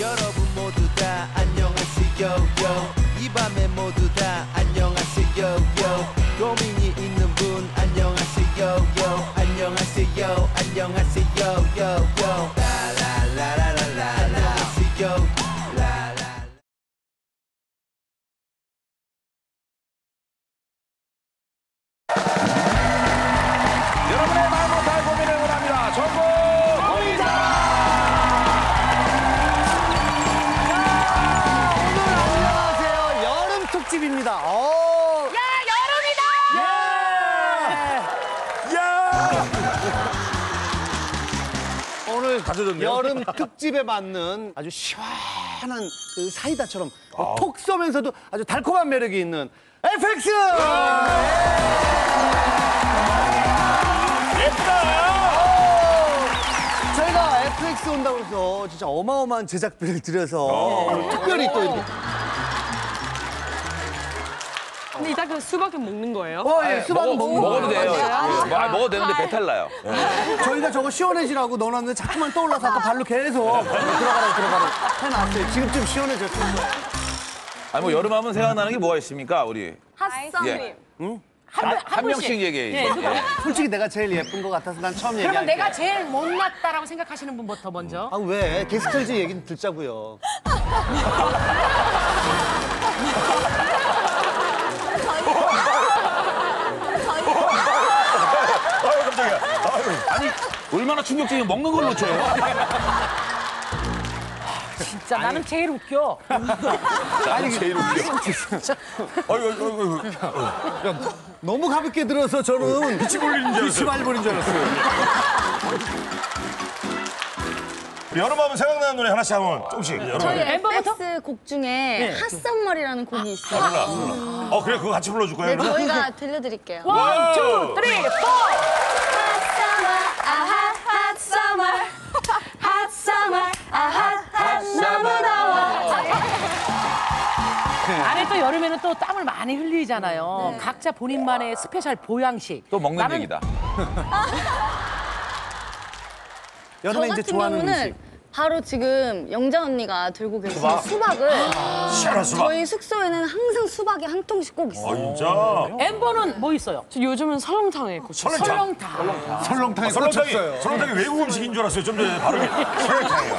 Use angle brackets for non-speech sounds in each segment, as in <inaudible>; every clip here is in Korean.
여러분 모두 다 안녕하세요 가져졌네요. 여름 특집에 맞는 아주 시원한 그 사이다처럼 톡 쏘면서도 아주 달콤한 매력이 있는 FX! 저희가 FX 온다고 해서 진짜 어마어마한 제작비를 들여서 오늘 특별히 또 이렇게 근데 이따 그 수박은 먹는 거예요? 어, 예, 수박 먹는 먹어도 돼요. 거예요. 예, 뭐, 아, 먹어도 되는데 배탈 나요. <laughs> 저희가 저거 시원해지라고 넣어놨는데 자꾸만 떠올라서 아까 발로 계속 들어가라 들어가라 해놨어요. 지금쯤 시원해졌어요. 아니 뭐 여름하면 생각나는 게 뭐가 있습니까, 우리? 핫썸님. 예. 한, 한 명씩 얘기해. 예, 누가? 솔직히 내가 제일 예쁜 것 같아서 난 처음 얘기할게. 그러면 내가 제일 못났다라고 생각하시는 분부터 먼저. 아 왜? 게스트즈 얘기 는 듣자고요. <laughs> 얼마나 충격적인 먹는 걸 놓쳐요? 진짜 나는 제일 웃겨. 아니 제일 웃겨. 너무 가볍게 들어서 저는 빛이 몰리는 줄 빛이 알았어요. 많이 보는 줄 알았어요. <laughs> 여름하면 생각나는 노래 하나씩 한번 조금씩. 여름. 저희? FX 곡 중에 핫썸머리라는 곡이 있어요. 어 그래 그거 같이 불러줄 거예요? 네, 그러면? 저희가 들려드릴게요. one, two, three, four. 안에 또 여름에는 또 땀을 많이 흘리잖아요. 각자 본인만의 special 보양식. 또 먹는 나는 얘기다. <laughs> 저 여름에 이제 같은 좋아하는 경우는 음식. 바로 지금 영자 언니가 들고 계신 수박? 을 시원한 수박. 저희 숙소에는 항상 수박이 한 통씩 꼭 있어요. 아 진짜? 엠버는 뭐 있어요? 저 요즘은 설렁탕에 꽂혀. 설렁탕. 설렁탕. 설렁탕에 설렁탕이 꽂혔어요. 설렁탕이 외국 음식인 줄 알았어요. 좀 전에 발음이 <laughs> 설렁탕이에요.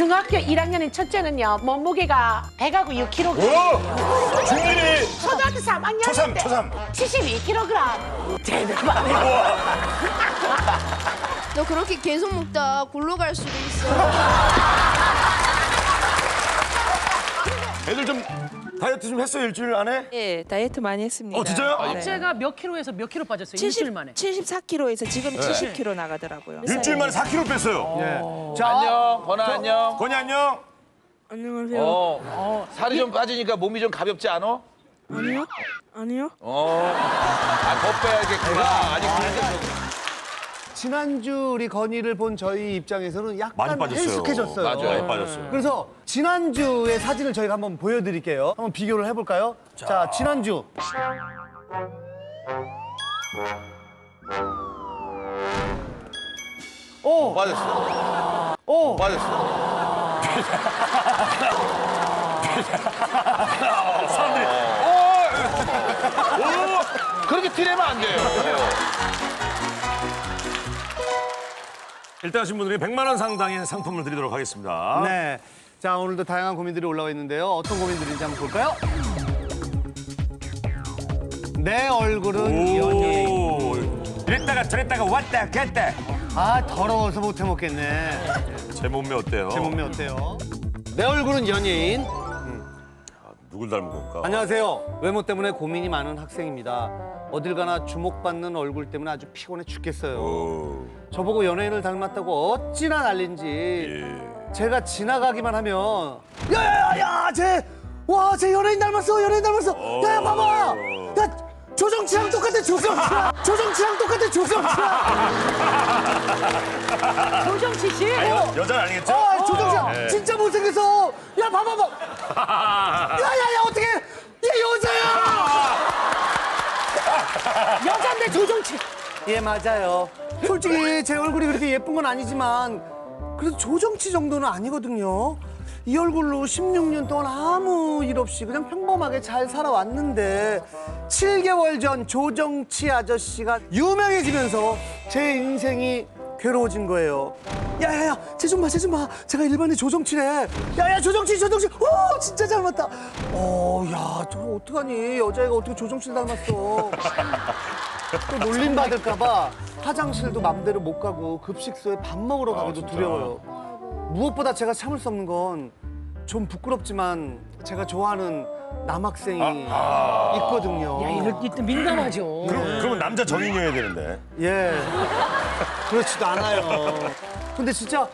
중학교 1학년인 첫째는요, 몸무게가 100하고 6kg. 오! 중일이 초등학교 3학년 초삼 때 초삼. 72kg. 제대로. <laughs> 너 그렇게 계속 먹다 골로 갈 수도 있어. 애들 좀 다이어트 좀 했어요 일주일 안에? 예, 다이어트 많이 했습니다. 어 진짜요? 네. 제가 몇 킬로에서 몇 킬로 빠졌어요? 일주일 만에. 74kg에서 지금 70kg 나가더라고요. 일주일 만에 4kg 뺐어요. 예. 자, 안녕, 건아 안녕. 건이 안녕. 안녕하세요. 어, 어, 살이 좀 빠지니까 몸이 좀 가볍지 않아? 아니요? 아니요? 어, 아, 더 빼야겠구나. 아니, 그런데 지난주 우리 건이를 본 저희 입장에서는 많이 약간 빠졌어요. 헬쑥해졌어요. 맞아요. 많이 빠졌어요. 그래서 지난주의 사진을 저희가 한번 보여드릴게요. 한번 비교를 해볼까요? 자, 지난주. 오, 빠졌어. 오, 빠졌어. <laughs> 사람들이, 오! 그렇게 티내면 안 돼요. 일단 하신 분들이 100만 원 상당의 상품을 드리도록 하겠습니다. 네. 자, 오늘도 다양한 고민들이 올라와 있는데요. 어떤 고민들인지 한번 볼까요? 내 얼굴은 연예인. 오. 이랬다가 저랬다가 왔다 갔다. 아, 더러워서 못 해 먹겠네. 제 몸매 어때요? 제 몸매 어때요? 내 얼굴은 연예인. 누굴 닮은 걸까? 안녕하세요. 외모 때문에 고민이 많은 학생입니다. 어딜 가나 주목받는 얼굴 때문에 아주 피곤해 죽겠어요. 오. 저보고 연예인을 닮았다고 어찌나 난린지 예. 제가 지나가기만 하면 야야야야 쟤 와 쟤 연예인 닮았어 연예인 닮았어 야야 봐봐 야 조정치랑 똑같아 조정치랑 <laughs> 조정치랑 똑같아 조정치랑 <laughs> 조정치 씨. 여, 여자는 아니겠죠? 아 조정치랑 네. 진짜 못생겼어 야 봐봐 봐 <laughs> 야야야 어떻게 얘 여자야 여잔데 조정치. 예 맞아요 솔직히 제 얼굴이 그렇게 예쁜 건 아니지만 그래도 조정치 정도는 아니거든요. 이 얼굴로 16년 동안 아무 일 없이 그냥 평범하게 잘 살아왔는데 7개월 전 조정치 아저씨가 유명해지면서 제 인생이 괴로워진 거예요. 야야야, 쟤 좀 봐, 쟤 좀 봐. 제가 일반의 조정치래. 야야, 조정치, 조정치. 오, 진짜 닮았다. 어, 야, 저 어떡하니? 여자애가 어떻게 조정치를 닮았어? 또 놀림 받을까 봐 화장실도 맘대로 못 가고 급식소에 밥 먹으러 가기도 두려워요. 무엇보다 제가 참을 수 없는 건 좀 부끄럽지만 제가 좋아하는 남학생이 있거든요. 야, 이럴 때 민감하죠. 그럼, 그러면 남자 정인이어야 되는데. 예. 그렇지도 않아요. 근데 진짜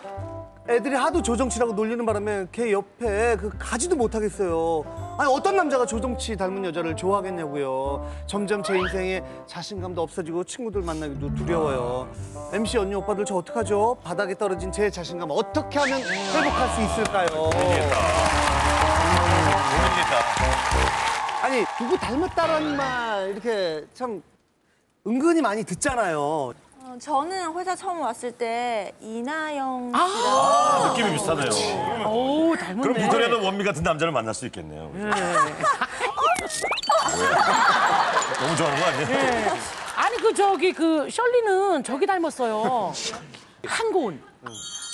애들이 하도 조정치라고 놀리는 바람에 걔 옆에 그 가지도 못하겠어요. 아니 어떤 남자가 조정치 닮은 여자를 좋아하겠냐고요. 점점 제 인생에 자신감도 없어지고 친구들 만나기도 두려워요. MC 언니 오빠들 저 어떡하죠? 바닥에 떨어진 제 자신감 어떻게 하면 회복할 수 있을까요? 아니 누구 닮았다라는 말 이렇게 참 은근히 많이 듣잖아요. 어, 저는 회사 처음 왔을 때 이나영 씨랑 아, 느낌이 비슷하네요. 오, 닮았네. 그럼 빅토리아도 원빈 같은 남자를 만날 수 있겠네요. 뭐야? 너무 좋아하는 거 아니에요? 아니, 그 저기 그 설리는 저기 닮았어요. 한고은.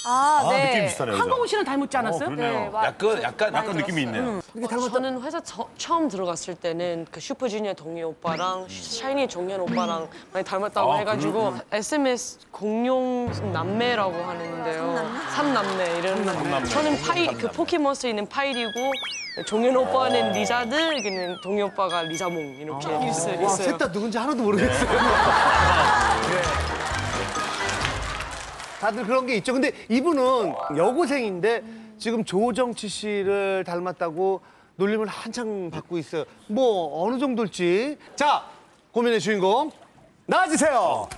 아, 아, 네. 느낌 비슷하네요. 한고은 씨는 닮았지 않았어요? 그러네요. 맞- 약간 약간 약간 느낌이 있네요. 저는 회사 처, 처음 들어갔을 때는 그 슈퍼주니어 동희 오빠랑 샤이니 종현 오빠랑 많이 닮았다고 아, 해가지고 SM에서 공룡 남매라고 하는데요. 삼남매 이런. 저는 파이 그 포켓몬스터에 있는 파이리고 종현 오빠는 리자드, 그는 동희 오빠가 리자몽 이렇게 있- 와, 있어요. 셋다 누군지 하나도 모르겠어요. <laughs> 다들 그런 게 있죠. 근데 이분은 여고생인데 지금 조정치 씨를 닮았다고 놀림을 한창 받고 있어요. 뭐 어느 정도일지. 자, 고민의 주인공 나와주세요.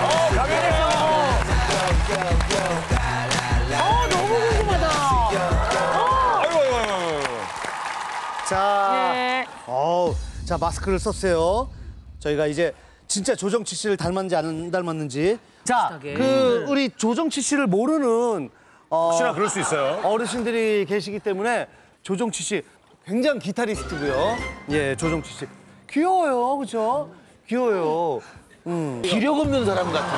어, 자 마스크를 썼어요. 저희가 이제 진짜 조정치 씨를 닮았는지 안 닮았는지. 자, 비슷하게. 그 우리 조정치 씨를 모르는 어, 혹시나 그럴 수 있어요. 어르신들이 계시기 때문에 조정치 씨 굉장히 기타리스트고요. 예, 조정치 씨 귀여워요, 그렇죠? 귀여워요. 기력 없는 사람 같은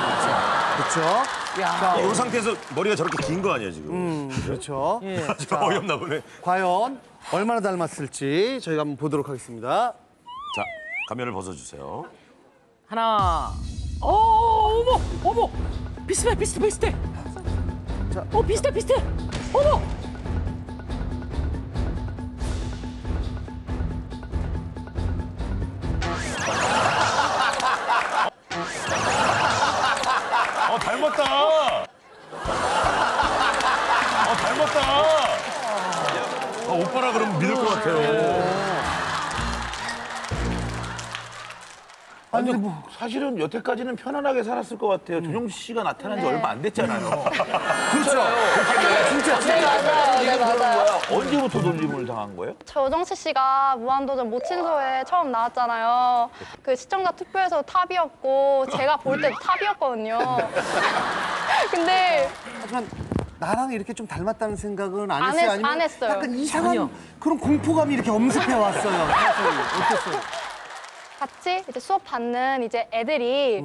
그렇죠? 자, 이 상태에서 머리가 저렇게 긴 거 아니에요, 지금? 음, 그렇죠. <laughs> 좀 어이없나 보네. 과연 얼마나 닮았을지 저희가 한번 보도록 하겠습니다. 자, 가면을 벗어주세요. 하나. 어, 어머, 어머. 비슷해, 비슷해, 비슷해. 자. 어, 비슷해, 비슷해. 어머. 어, 닮았다. 어, 닮았다. 아, 오빠라 그러면 믿을 것 같아요. 아니 뭐 사실은 여태까지는 편안하게 살았을 것 같아요. 조정치 씨가 나타난 지 얼마 안 됐잖아요. <laughs> 그렇죠. 진짜 네, 맞아요. 네, 맞아요. 언제부터 놀림을 당한 거예요? 조정치 씨가 무한도전 모친소에 처음 나왔잖아요. 그 시청자 투표에서 top이었고 제가 볼 때도 top이었거든요. <laughs> 근데 하지만 나랑 이렇게 좀 닮았다는 생각은 안 안 했어요? 했- 아니면 안 했어요. 약간 이상한 전혀. 그런 공포감이 이렇게 엄습해 왔어요. <laughs> 어땠어요? 같이 이제 수업 받는 이제 애들이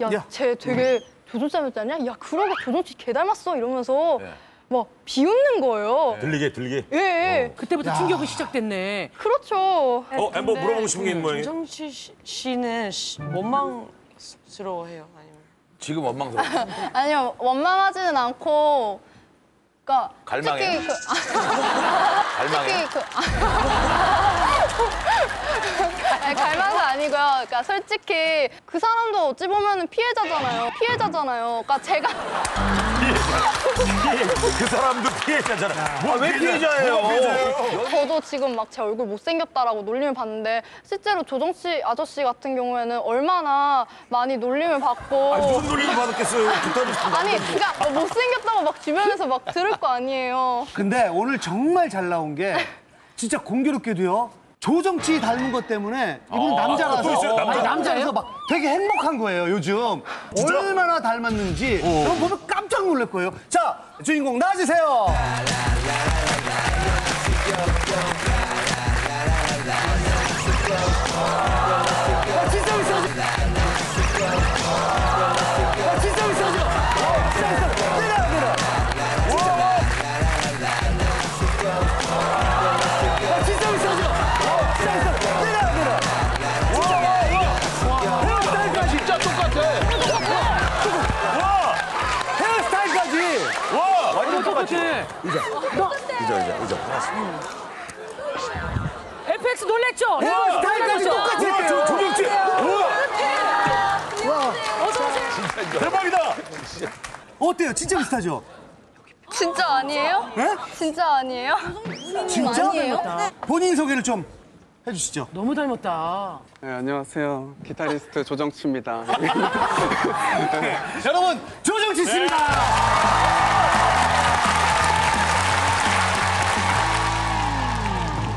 야. 야, 쟤 되게 조정치 닮았다냐? 야, 그러게 조정치 개 닮았어 이러면서 막 비웃는 거예요. 들리게, 들리게. 예, 예. 그때부터 충격이 시작됐네. 그렇죠. 어, 엠버 물어보고 싶은 게 있는 모양이에요? 조정치 씨- 씨는 씨- 원망스러워해요. 아니면 지금 원망스러워. <laughs> 아니요, 원망하지는 않고 그러니까 갈망해요? 특히 그 갈망해. <laughs> 특히 그 아 <laughs> 니, 갈망도 아니고요. 그러니까 솔직히 그 사람도 어찌 보면은 피해자잖아요. 피해자잖아요. 그러니까 제가 그 사람도 피해자잖아. 뭐, 왜 피해자예요? 뭐가 피해자예요? 저도 지금 막 제 얼굴 못생겼다라고 놀림을 받는데 실제로 조정치 아저씨 같은 경우에는 얼마나 많이 놀림을 받고 아니, 무슨 놀림을 받았겠어요? 기타리스트 아니 그러니까 뭐 못생겼다고 막 주변에서 막 들을 거 아니에요. 근데 오늘 정말 잘 나온 게 진짜 공교롭게도요. 조정치 닮은 것 때문에 이분 아, 남자라서 또 있어요? 남자? 아니, 남자 라서 막 되게 행복한 거예요 요즘. 얼마나 닮았는지 여러분 보면 깜짝 놀랄 거예요. 자 주인공 나와주세요 똑같지. FX 놀랬죠? 헤어 스타일까지 똑같이 우와, 저 했대요. 어서 오세요. 대박이다! 어때요? 진짜 비슷하죠? 진짜 아니에요? 네? 진짜 아니에요? 진짜? 아니에요? 본인 소개를 좀 해주시죠. 너무 닮았다. 네, 안녕하세요. 기타리스트 조정치입니다. <laughs> 여러분, 조정치 씨입니다.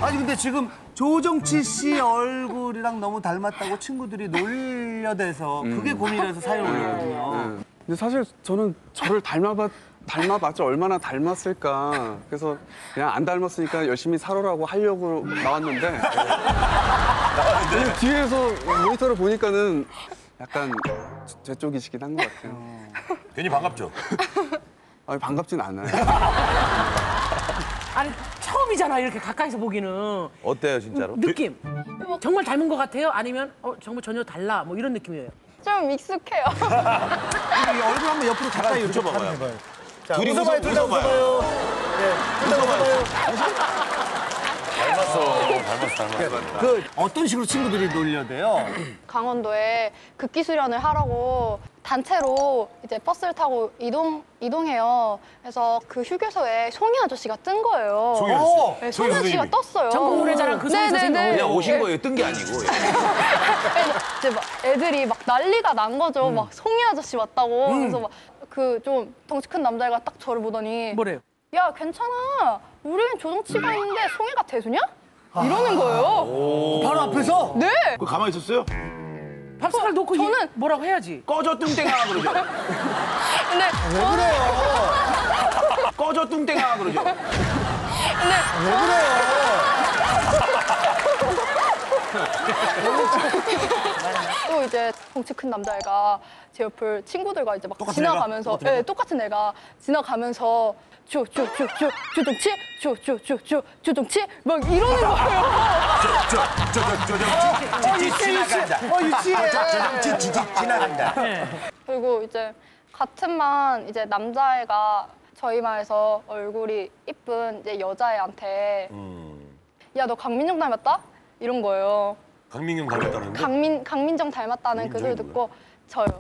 아니 근데 지금 조정치 씨 얼굴이랑 너무 닮았다고 친구들이 놀려대서 그게 고민해서 사연 올렸거든요. 네. 근데 사실 저는 저를 닮아봤, 닮아봤자 얼마나 닮았을까. 그래서 그냥 안 닮았으니까 열심히 살아라고 하려고 나왔는데. 근데 뒤에서 모니터를 보니까는 약간 제 쪽이시긴 한 것 같아요. 괜히 반갑죠? 아, 반갑진 않아요. <laughs> 아니 처음이잖아 이렇게 가까이서 보기는 어때요, 진짜로? 느낌. 정말 닮은 것 같아요? 아니면 어, 정말 전혀 달라? 뭐 이런 느낌이에요. 좀 익숙해요. <laughs> 이 얼굴 한번 옆으로 가까이 이렇게 붙여봐봐요. 해봐요. 자, 둘이 웃어봐요, 웃어- 둘다. 웃어봐요. 네, 둘다 웃어봐요. 닮았어. 닮았어, 닮았어. 그 어떤 식으로 친구들이 놀려대요? 강원도에 극기 수련을 하라고 단체로 이제 버스를 타고 이동 이동해요. 그래서 그 휴게소에 송이 아저씨가 뜬 거예요. 송이 아저씨. 네, 송이 아저씨가. 떴어요. 전국 노래자랑 그 송이 선생님. 네네네. 그냥 오신 거예요, 뜬 게 아니고. <laughs> 이제 막 애들이 막 난리가 난 거죠. 막 송이 아저씨 왔다고. 그래서 막 그 좀 덩치 큰 남자애가 딱 저를 보더니 뭐래요? 야 괜찮아. 우리는 조정치가 있는데 송이가 대수냐? 이러는 거예요. 바로 앞에서? 네. 그 가만히 있었어요? 밥숟갈 놓고 이- 저는- 뭐라고 해야지. 꺼져 뚱땡아 그러죠. 근데 <laughs> 왜 그래요? <laughs> 꺼져 뚱땡아 그러죠. 왜 그래요? <laughs> 또 이제 덩치 큰 남자애가 제 옆을 친구들과 이제 막 지나가면서 예, 똑같은 애가 지나가면서 쪼쪼쪼쪼 조정치 쪼쪼쪼쪼 조정치 막 이러는 거예요. 어, 유치해, 유치해. 어, 유치해. 지나간다. 그리고 이제 같은 반 이제 남자애가 저희 반에서 얼굴이 이쁜 이제 여자애한테 야 너 강민정 닮았다 이런 거예요. 강민경 닮았다는데? 강민 강민정 닮았다는 그 소리 듣고 저요. <laughs>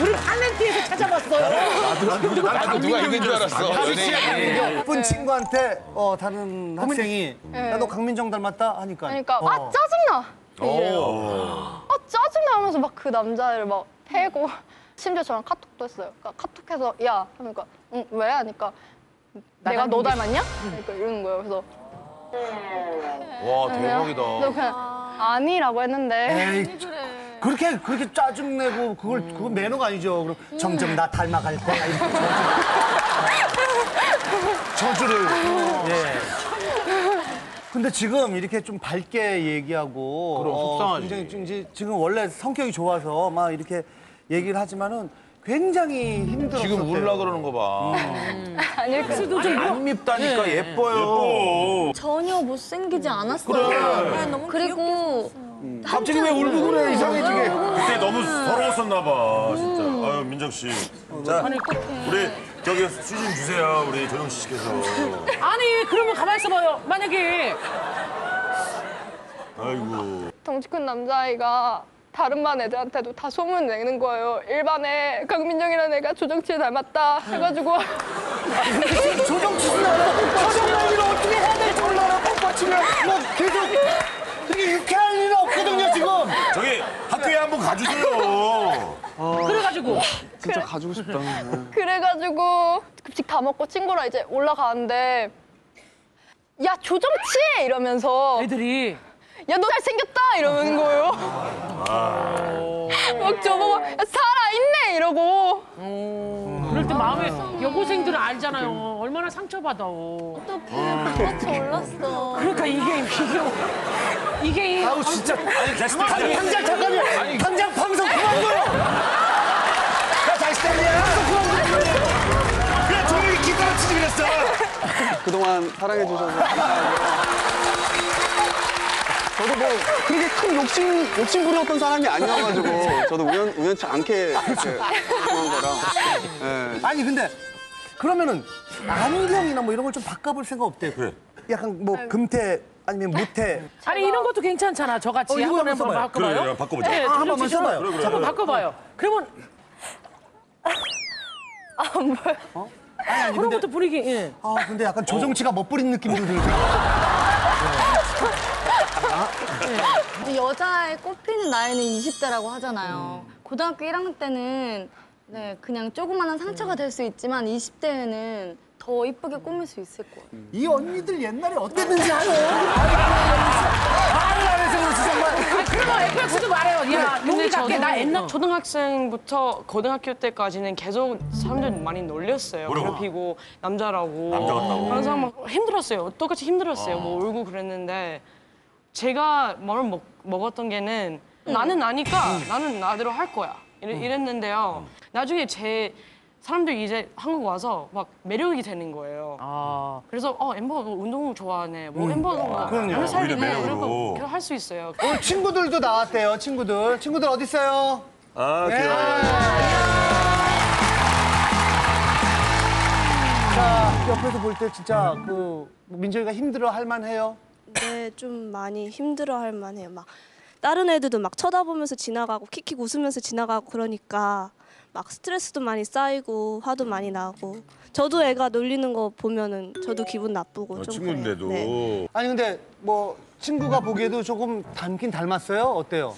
우리 탤런트에서 찾아봤어요. 나도 누가 이긴 줄 알았어. 연예인이. 예쁜 친구한테 어, 다른 학생이 네. 야너 강민정 닮았다 하니까 그러니까 어. 아 짜증나. 아 짜증나 하면서 막 그 남자애를 막 패고 <laughs> 심지어 저랑 카톡도 했어요. 그러니까 카톡해서 야 하니까 응 왜 하니까 내가 너 닮았냐? 그러니까 이러는 거예요. 그래서 와, 그냥- 대박이다. 그래서 그냥 아니라고 했는데 에이, <laughs> 그렇게 그렇게 짜증 내고 그걸 그건 매너가 아니죠. 그럼 점점 나 닮아갈 거야 이렇게 <laughs> 저주. 를 <laughs> 예. 근데 지금 이렇게 좀 밝게 얘기하고 그럼, 속상하지. 굉장히 좀 이제 지금 원래 성격이 좋아서 막 이렇게 얘기를 하지만은 굉장히 힘들었어요. 지금 울라 그러는 거 봐. 아닐 거예요. 안 밉다니까 예뻐요. 전혀 못생기지 않았어요. 네, 너무 그리고 갑자기 왜 울고 그래 이상해지게. 그때 너무 서러웠었나 봐, 진짜. 아유, 민정 씨. 자, 우리 저기 수준 주세요, 우리 조정 씨께서. <laughs> 아니 그러면 가만히 있어봐요. 만약에 아이고. 덩치 큰 남자아이가 다른 반 애들한테도 다 소문 내는 거예요. 일반에 강민정이라는 애가 조정치를 닮았다 해가지고 조정치 씨나 조정치를 어떻게 해야 될지 몰라요. 뻥뻥치면 뭐 계속 되게 유쾌할 일은 없거든요 지금. 저기 학교에 한번 가주세요. 그래가지고 진짜 가지고 싶다. 네. 그래가지고 급식 다 먹고 친구랑 이제 올라가는데 야 조정치 이러면서 애들이 야 너 잘생겼다 이러는 거예요. 막 저보고 야, 살아있네 이러고 그럴 때 마음에 여고생들은 알잖아요. 얼마나 상처받아. 어떡해. 그렇지 올랐어. 그러니까 이게 이게 이게 이 아우 진짜. 아니 다시 때 아니 당장 잠깐만. 당장 방송 그만둬요. 야 다시 때리야. 그냥 종이 기타를 치지 그랬어. 그동안 사랑해 주셔서 감사하고요. 저도 뭐 그렇게 큰 욕심 욕심 부렸던 사람이 아니어가지고 저도 우연 우연치 않게 이렇게 그런 거라. 예. 아니 근데 그러면은 안경이나 뭐 이런 걸 좀 바꿔볼 생각 없대요? 그래. 약간 뭐 금태 아니면 무태. 아니 이런 것도 괜찮잖아. 저같이 어, 이거 한번 한번 한번 써봐요. 바꿔봐요. 그래, 바꿔보자. 네, 아, 한 번만 조정치 써봐요. 그래, 그래, 그래. 바꿔봐요. 그러면 아니 아니 그런 근데 것도 분위기. 예. 아 근데 약간 조정치가 멋부린 느낌도 들고. 여자의 꽃피는 나이는 20대라고 하잖아요. 고등학교 1학년 때는 네, 그냥 조그마한 상처가 될 수 있지만 20대에는 더 이쁘게 꾸밀 수 있을 거예요. 이 언니들 옛날에 어땠는지 알아요? 말을 안 해서 그렇지 정말. 아 그러면 FX도 말해요. 야 근데 저도 나 옛날 어. 초등학생부터 고등학교 때까지는 계속 사람들 많이 놀렸어요. 뭐라고? 괴롭히고 남자라고. 남자 같다고. 그래서 막 힘들었어요. 똑같이 힘들었어요. 뭐 울고 그랬는데 제가 마음을 먹, 먹었던 게는 나는 나니까 나는 나대로 할 거야. 이랬, 이랬는데요. 나중에 제 사람들 이제 한국 와서 막 매력이 되는 거예요. 아 그래서 어 엠버 너 운동 좋아하네. 뭐 엠버 너 그럼요. 오늘 살이네. 오히려 매력으로. 그리고 계속 할 수 있어요. 오늘 친구들도 나왔대요. 친구들. 친구들 어디 있어요? 아 네. 귀여워. 자 옆에서 볼 때 진짜 그 민정이가 힘들어 할 만해요. 네, 좀 많이 힘들어 할 만해요. 막 다른 애들도 막 쳐다보면서 지나가고 킥킥 웃으면서 지나가고 그러니까 막 스트레스도 많이 쌓이고 화도 많이 나고 저도 애가 놀리는 거 보면은 저도 기분 나쁘고 아, 좀 친구인데도. 그래요. 네. 아니 근데 뭐 친구가 보기에도 조금 닮긴 닮았어요. 어때요?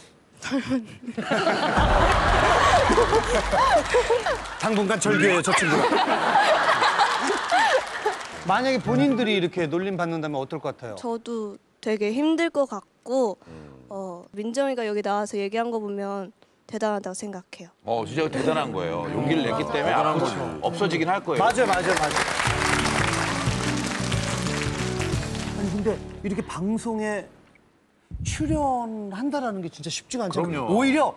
당분간 절교예요, 저 친구가. 만약에 본인들이 이렇게 놀림 받는다면 어떨 것 같아요? 저도 되게 힘들 것 같고 어, 민정이가 여기 나와서 얘기한 거 보면 대단하다고 생각해요. 어, 진짜 대단한 거예요. 용기를 냈기 때문에 앞으로 없어지긴 할 거예요. 맞아요, 맞아요, 맞아요. 아니 근데 이렇게 방송에 출연한다라는 게 진짜 쉽지가 않잖아요. 그럼요. 오히려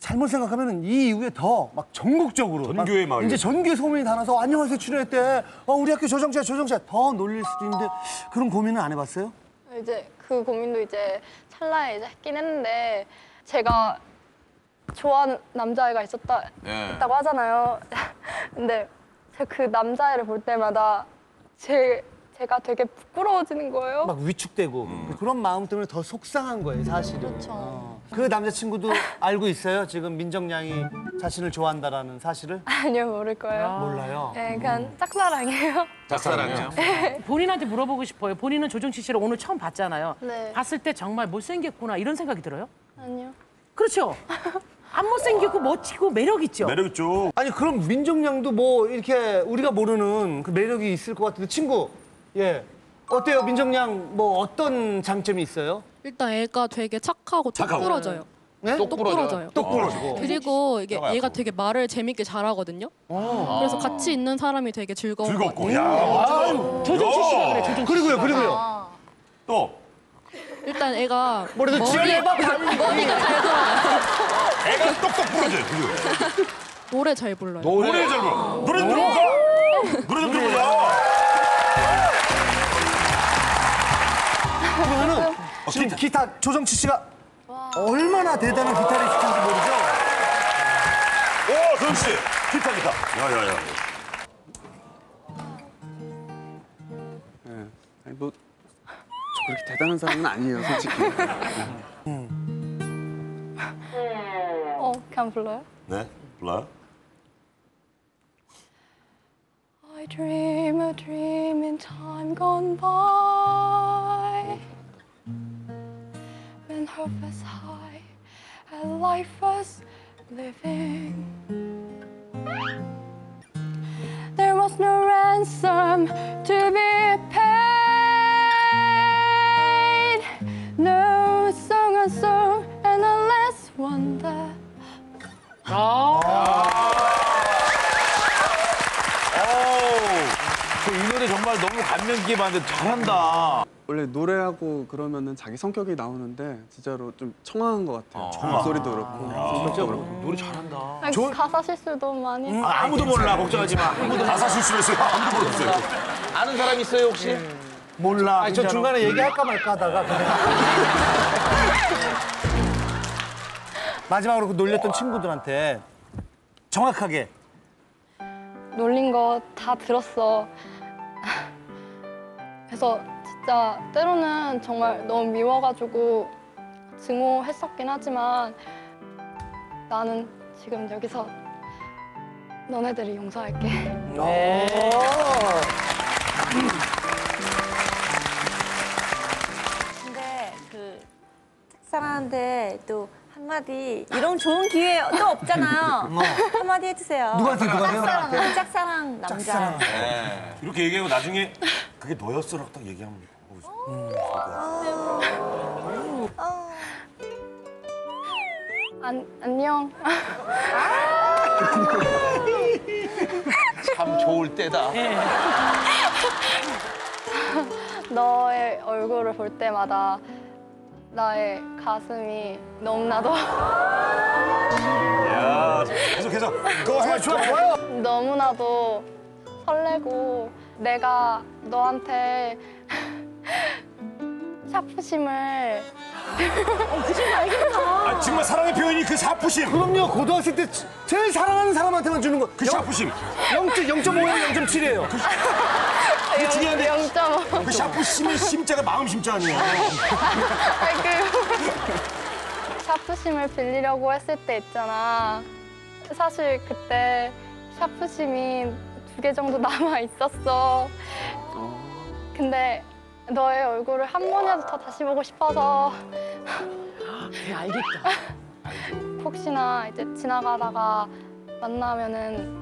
잘못 생각하면 이 이후에 더 막 전국적으로 전교의 막. 이제 전교의 소문이 다 나서 안녕하세요 출연했대. 어, 우리 학교 조정치야 조정치야 더 놀릴 수도 있는데 그런 고민은 안 해봤어요? 이제 그 고민도 이제 찰나에 이제 했긴 했는데 제가 좋아하는 남자애가 있었다 예. 있다고 하잖아요. <laughs> 근데 제가 그 남자애를 볼 때마다 제 제가 되게 부끄러워지는 거예요. 막 위축되고 그런 마음 때문에 더 속상한 거예요 사실은. 그렇죠. 그 남자친구도 알고 있어요? 지금 민정양이 자신을 좋아한다라는 사실을? 아니요 모를 거예요. 몰라요. 네, 그냥 짝사랑이에요. 짝사랑이요. 본인한테 물어보고 싶어요. 본인은 조정치 씨를 오늘 처음 봤잖아요. 네. 봤을 때 정말 못생겼구나 이런 생각이 들어요? 아니요. 그렇죠. 안 못생기고 멋지고 매력 있죠. 매력 있죠. 아니 그럼 민정양도 뭐 이렇게 우리가 모르는 그 매력이 있을 것 같은데 친구 예 어때요 민정양 뭐 어떤 장점이 있어요? 일단 애가 되게 착하고 착하고. 똑부러져요. 네? 똑 부러져요. 똑 부러지고 그리고 이게 얘가 되게 말을 재밌게 잘하거든요. 그래서 같이 있는 사람이 되게 즐거운 것 같아요. 즐겁고. 야 멋지다. 조정치 씨가 그래. 씨. 그리고요 그리고요 또 일단 애가 뭐래도 머리- 지연해봐 머리가 잘 돌아가요. 애가 똑똑 부러져요. 노래 잘 불러요. 노래 잘 불러. 노래 좀 들어볼까? 노래 좀 들어보자. 지금 기타 조정치 씨가 얼마나 대단한 기타리스트인지 모르죠? 오, 조영 씨. 기타 기타. 야 야 야. 예. 아니 뭐 저 그렇게 대단한 사람은 아니에요, 솔직히. 어 그냥 불러요? 네, 불러요. I dream a dream in time gone by When hope was high and life was living There was no ransom to be paid. No song a song and a last wonder. 이 노래 정말 너무 감명 깊게 봤는데 잘한다. 원래 노래하고 그러면은 자기 성격이 나오는데 진짜로 좀 청아한 것 같아요. 청아. 목소리도 그렇고 성격도 그렇고. 노래 잘한다. 아니, 가사 실수도 많이. 아, 아무도 몰라 걱정하지 마. 아무도 가사 실수했어요. 아무도 모르겠어요. 아는 사람 있어요 혹시? 몰라. 아니, 저? 중간에 얘기할까 말까 하다가 그냥. <laughs> 마지막으로 그 놀렸던 친구들한테 정확하게 놀린 거 다 들었어. 그래서 진짜 때로는 정말 너무 미워가지고 증오했었긴 하지만 나는 지금 여기서 너네들을 용서할게. 근데 그 짝사랑한데 또 한마디 이런 좋은 기회 또 없잖아요. <laughs> 한마디 해주세요. 누구한테, 누구한테? 짝사랑, 짝사랑 남자. 이렇게 얘기하고 나중에 그게 너였어라고 딱 얘기하면 안, 안녕. 참 좋을 때다. <laughs> 너의 얼굴을 볼 때마다 나의 가슴이 너무나도 야, 계속해서 그거 해. 좋아, 좋아요. 너무나도 설레고 내가 너한테 샤프심을 아, 정말 사랑의 표현이 그 사푸심. 그럼요. 고등학생 때 제일 사랑하는 사람한테만 주는 거. 그 샤프심. 0.5에서 0.7이에요. 그게 중요한데 0.5. 그 샤프심의 심자가 마음 심자 아니에요. 그 <laughs> 샤프심을 빌리려고 했을 때 있잖아. 사실 그때 샤프심이 두 개 정도 남아 있었어. 근데 너의 얼굴을 한 번이라도 더 다시 보고 싶어서 그래 알겠다. <laughs> 혹시나 이제 지나가다가 만나면은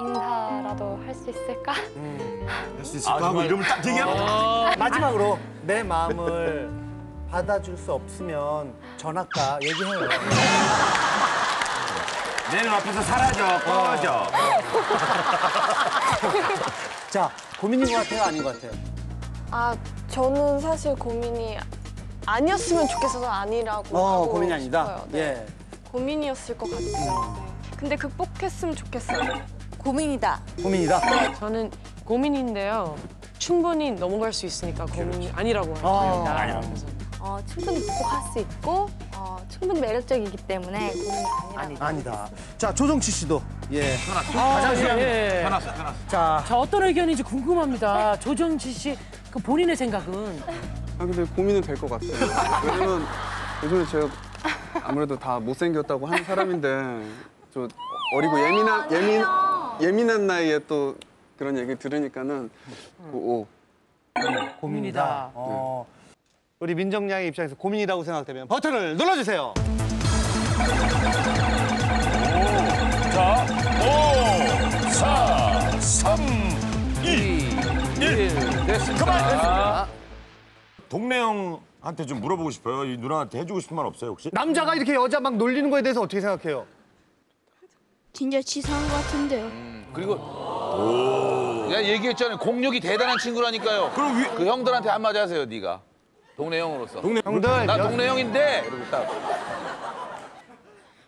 인사라도 할 수 있을까? 할 수 있을까 하고 이름을 딱 얘기하면 <laughs> 마지막으로 내 마음을 받아줄 수 없으면 전학가 얘기해요. <laughs> 내 눈앞에서 사라져 꺼져. 자, 고민인 것 같아요? 아닌 것 같아요? 아, 저는 사실 고민이 아니었으면 좋겠어서 아니라고 어, 하고 고민이 아니다. 싶어요. 네. 예. 고민이었을 것 같아요. 네. 근데 극복했으면 좋겠어요. 고민이다. 고민이다. 저는 고민인데요. 충분히 넘어갈 수 있으니까 고민이 아니라고 아. 할게요. 그래서 어, 충분히 극복할 수 있고 어, 충분히 매력적이기 때문에 고민이 아니라. 아니다. 자, 조정치 씨도. 예. 아, 화장실 예. 편났어 편났어. 자, 자 어떤 의견인지 궁금합니다. 조정치 씨 그 본인의 생각은 아 근데 고민은 될 것 같아요. 왜냐면 요즘에 제가 아무래도 다 못생겼다고 하는 사람인데 좀 어리고 예민한 예민 예민한 나이에 또 그런 얘기 들으니까는 그, 오. 고민이다. 어. 우리 민정 양의 입장에서 고민이라고 생각되면 버튼을 눌러주세요. 자, 5, 4, 3, 2, 1. 됐습니다. 그만! 동네 형한테 좀 물어보고 싶어요. 이 누나한테 해주고 싶은 말 없어요, 혹시? 남자가 이렇게 여자 막 놀리는 거에 대해서 어떻게 생각해요? 진짜 치사한 것 같은데요. 그리고 내가 얘기했잖아요. 공력이 대단한 친구라니까요. 그럼 위- 그 형들한테 한마디 하세요, 네가. 동네 형으로서. 동네 형들, 나 여- 동네 형인데 이러고 딱.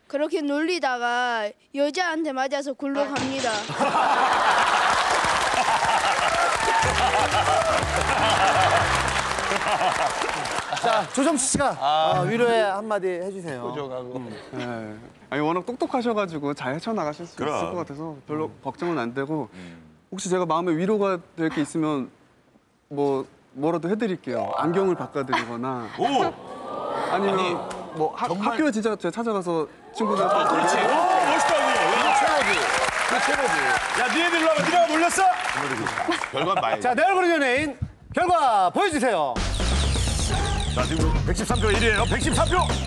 그렇게 놀리다가 여자한테 맞아서 굴러 갑니다. <laughs> <laughs> 자, 조정치 씨가 어, 위로의 한마디 해주세요. 네. 아니 워낙 똑똑하셔가지고 잘 헤쳐나가실 수 그럼. 있을 것 같아서 별로 걱정은 안 되고 혹시 제가 마음에 위로가 될 게 있으면 뭐 뭐라도 해드릴게요. 안경을 바꿔드리거나 오! 아니면 뭐 학- 정말- 학교에 진짜 제가 찾아가서 친구들한테 그렇지. 오, 멋있다, 이거. 최고지. 그 최고지. 야, 니네들 일로 와봐. 니네가 놀렸어? 결과는 봐야지. 자, 내 얼굴의 연예인 결과 보여주세요. 자, 지금 113표 1위에요. 113표!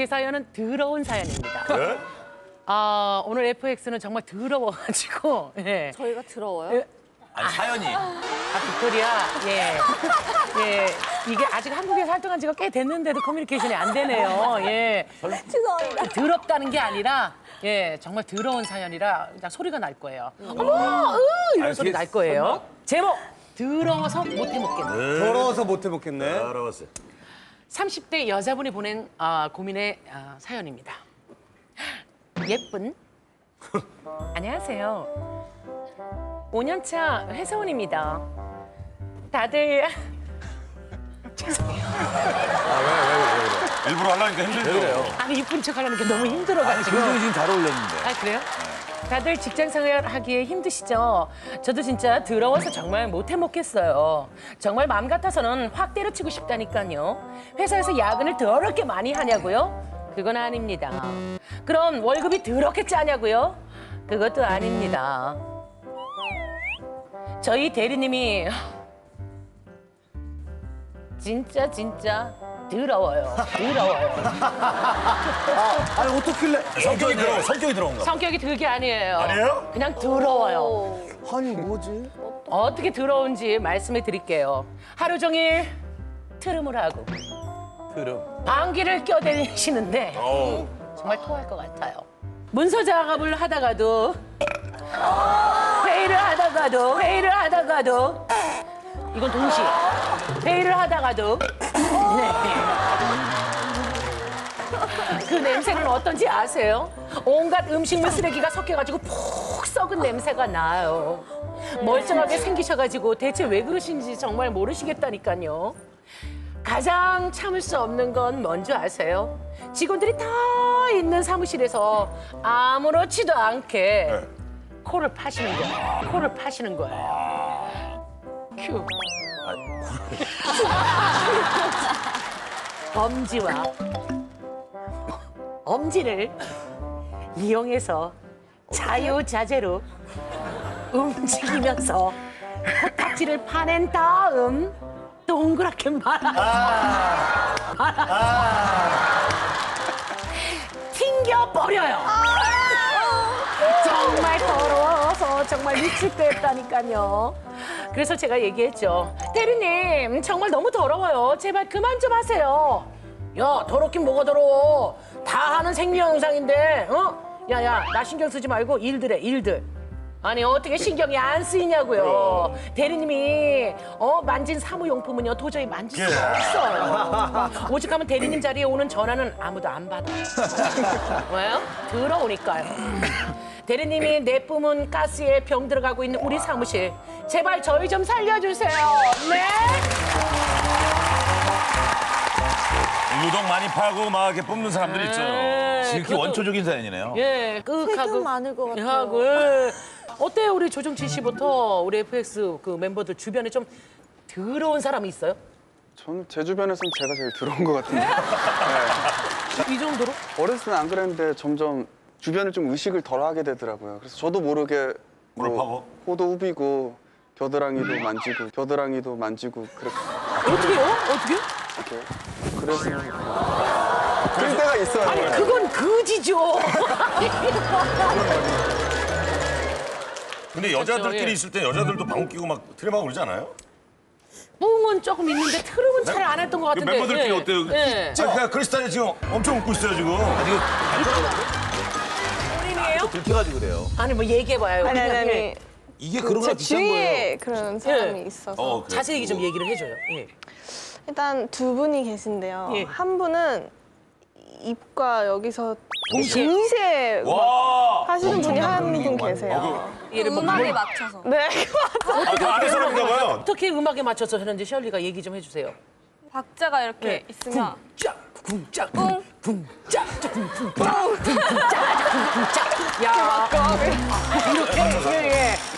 제 사연은 더러운 사연입니다. 네? 아, 오늘 FX는 정말 더러워가지고. <laughs> 예. 저희가 더러워요? 아니 사연이. 아, 빅토리아, 예. 예. 이게 아직 한국에 활동한 지가 꽤 됐는데도 커뮤니케이션이 안 되네요. 예. 죄송합니다. 더럽다는 게 아니라, 예, 정말 더러운 사연이라 그냥 소리가 날 거예요. 어머, 으, 이런 아니, 소리 그게 날 거예요. 제목, 더러워서 못 해 먹겠네. 더러워서 못 해먹겠네. 알아봤어요. 30대 여자분이 보낸 아, 고민의 아, 사연입니다. 예쁜 <laughs> 안녕하세요. 5년차 회사원입니다. 다들 <laughs> 일부러 하려니까 힘들죠. 아니 이쁜 척 하려는 게 너무 힘들어가지고. 굉장히 지금 잘 어울렸는데. 아 그래요? 다들 직장 생활 하기에 힘드시죠? 저도 진짜 더러워서 정말 못해 먹겠어요. 정말 마음 같아서는 확 때려치고 싶다니까요. 회사에서 야근을 더럽게 많이 하냐고요? 그건 아닙니다. 그럼 월급이 더럽게 짜냐고요? 그것도 아닙니다. 저희 대리님이 진짜 진짜 더러워요. 더러워요. <laughs> 아 니 어떻길래? 성격이 들어 성격이 들어온 거. 성격이 들게 아니에요. 아니에요? 그냥 더러워요. 아니 뭐지? 어떻게 더러운지 말씀해 드릴게요. 하루 종일 트름을 하고 그럼. 방귀를 껴대시는데 정말 토할 것 같아요. 문서 작업을 하다가도 회의를 하다가도 회의를 하다가도 이건 동시에 회의를 하다가도 네. 그 냄새는 어떤지 아세요? 온갖 음식물 쓰레기가 섞여가지고 푹 썩은 냄새가 나요. 멀쩡하게 생기셔가지고 대체 왜 그러신지 정말 모르시겠다니까요. 가장 참을 수 없는 건 뭔지 아세요? 직원들이 다 있는 사무실에서 아무렇지도 않게 코를 파시는 거예요. 코를 파시는 거예요. 큐. <laughs> 엄지와 엄지를 이용해서 자유자재로 움직이면서 코딱지를 파낸 다음 동그랗게 말아. 튕겨버려요. 정말 정말 같다니까요. 그래서 제가 얘기했죠. 대리님, 정말 너무 더러워요. 제발 그만 좀 하세요. 야, 더럽긴 뭐가 더러워. 다 하는 생리 현상인데, 어? 야, 야, 나 신경 쓰지 말고 일들 해, 일들. 아니, 어떻게 신경이 안 쓰이냐고요. 대리님이, 어, 만진 사무용품은요, 도저히 만질 수가 없어요. <laughs> 오직하면 대리님 자리에 오는 전화는 아무도 안 받아요. <laughs> 왜요? 더러우니까요. 대리님이 내뿜은 가스에 병 들어가고 있는 우리 사무실. 제발 저희 좀 살려주세요. 네? 유독 많이 파고 막 이렇게 뽑는 사람들이 있죠. 지극히 그것도- 원초적인 사연이네요. 예, 끄하고 세금 많을 것 같아요. 하고 예. 어때요 우리 조정치 씨부터 우리 FX 그 멤버들 주변에 좀 더러운 사람이 있어요? 저는 제 주변에서는 제가 제일 더러운 것 같은데. <laughs> 이 정도로? 어렸을 때는 안 그랬는데 점점 주변을 좀 의식을 덜 하게 되더라고요. 그래서 저도 모르게 뭐 코도 후비고 겨드랑이도 만지고 겨드랑이도 만지고 그렇게 어떻게요? 어떻게? 이렇게 그래서 그럴 때가 있어요. 아니 그건 거지죠. <laughs> 근데 여자들끼리 예. 있을 때 여자들도 방귀 끼고 막 트림하고 그러지 않아요? 뿡은 조금 있는데 트름은 잘 안 했던 것그 같은데. 멤버들끼리 예. 어때요? 예. 아, 그냥 크리스탈이 지금 엄청 웃고 있어요 지금. 본인이에요? 들켜가지고 그래요. 아니 뭐 얘기해봐요. 아니, 아니, 그냥, 아니. 예. 이게 그런 비슷한 주위에 거예요. 그런 사람이 예. 있어서 어, 그래요? 자세히 좀 얘기를 해줘요. 예. 일단 두 분이 계신데요. 예. 한 분은 입과 여기서 동시에? 하시는 분이 한 분 계세요. 얘를 뭐 음악에 뭘- 맞춰서. 네, <laughs> 맞아. 아, 그 아는 사람인가 봐요. 어떻게 음악에 맞춰서 하는지 셜리가 얘기 좀 해주세요. 박자가 이렇게 네. 있으면 쿵짝 쿵짝 쿵짝 쿵쿵짝 쿵쿵짝 쿵쿵짝 야 이렇게 예, 예.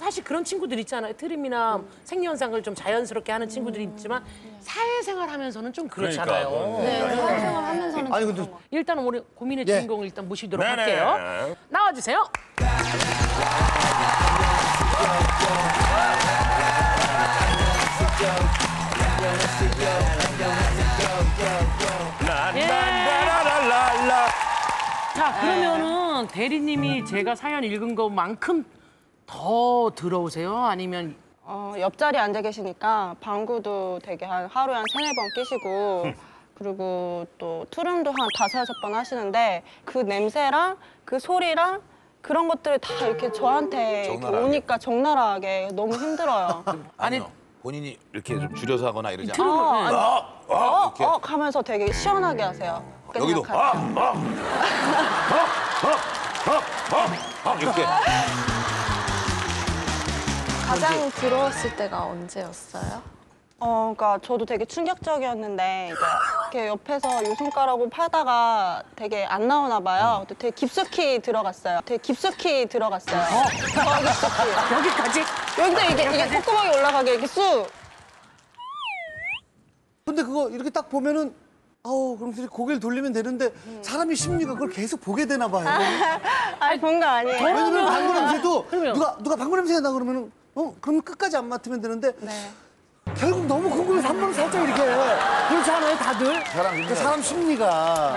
사실 그런 친구들 있잖아요. 트림이나 생리현상을 좀 자연스럽게 하는 친구들이 있지만 사회생활 하면서는 좀 그렇잖아요. 그러니까, 네. 사회생활 하면서는 아니 근데 일단 우리 고민의 예. 주인공을 일단 모시도록 네네. 할게요. 나와주세요. 난 자, 그러면은 대리님이 제가 사연 읽은 것만큼 더 들어오세요? 아니면 어, 옆자리에 앉아 계시니까 방구도 되게 한 하루에 한 세네 번 끼시고 <laughs> 그리고 또 투룸도 한 다섯 여섯 번 하시는데 그 냄새랑 그 소리랑 그런 것들을 다 이렇게 저한테 이렇게 적나라하게. 오니까 적나라하게 너무 힘들어요. <laughs> 아니요. 본인이 이렇게 좀 줄여서 하거나 이러지 어, 않아요? 아니, 아, 아, 어, 이렇게. 어 하면서 되게 시원하게 하세요. 그렇게 여기도 생각하세요. 아, 아, 아, 아, 이렇게. <laughs> 가장 들어왔을 때가 언제였어요? 어, 그러니까 저도 되게 충격적이었는데 이제 이렇게 옆에서 요 손가락으로 파다가 되게 안 나오나 봐요. 또 되게 깊숙이 들어갔어요. 되게 깊숙이 들어갔어요. 더 깊숙이. 여기까지? 여기서 이게 이게 콧구멍이 올라가게 이렇게 쑥. 근데 그거 이렇게 딱 보면은 아우 그럼 이렇게 고개를 돌리면 되는데 사람이 심리가 그걸 계속 보게 되나 봐요. <laughs> 아니 본 거 아니에요. 왜냐면 방구 냄새도 누가 누가 방구 냄새 나 그러면은 어 그러면 끝까지 안 맡으면 되는데 결국 너무 궁금해서 한번 살짝 이렇게 그렇지 않아요 다들? 사람 심리가 사람 심리가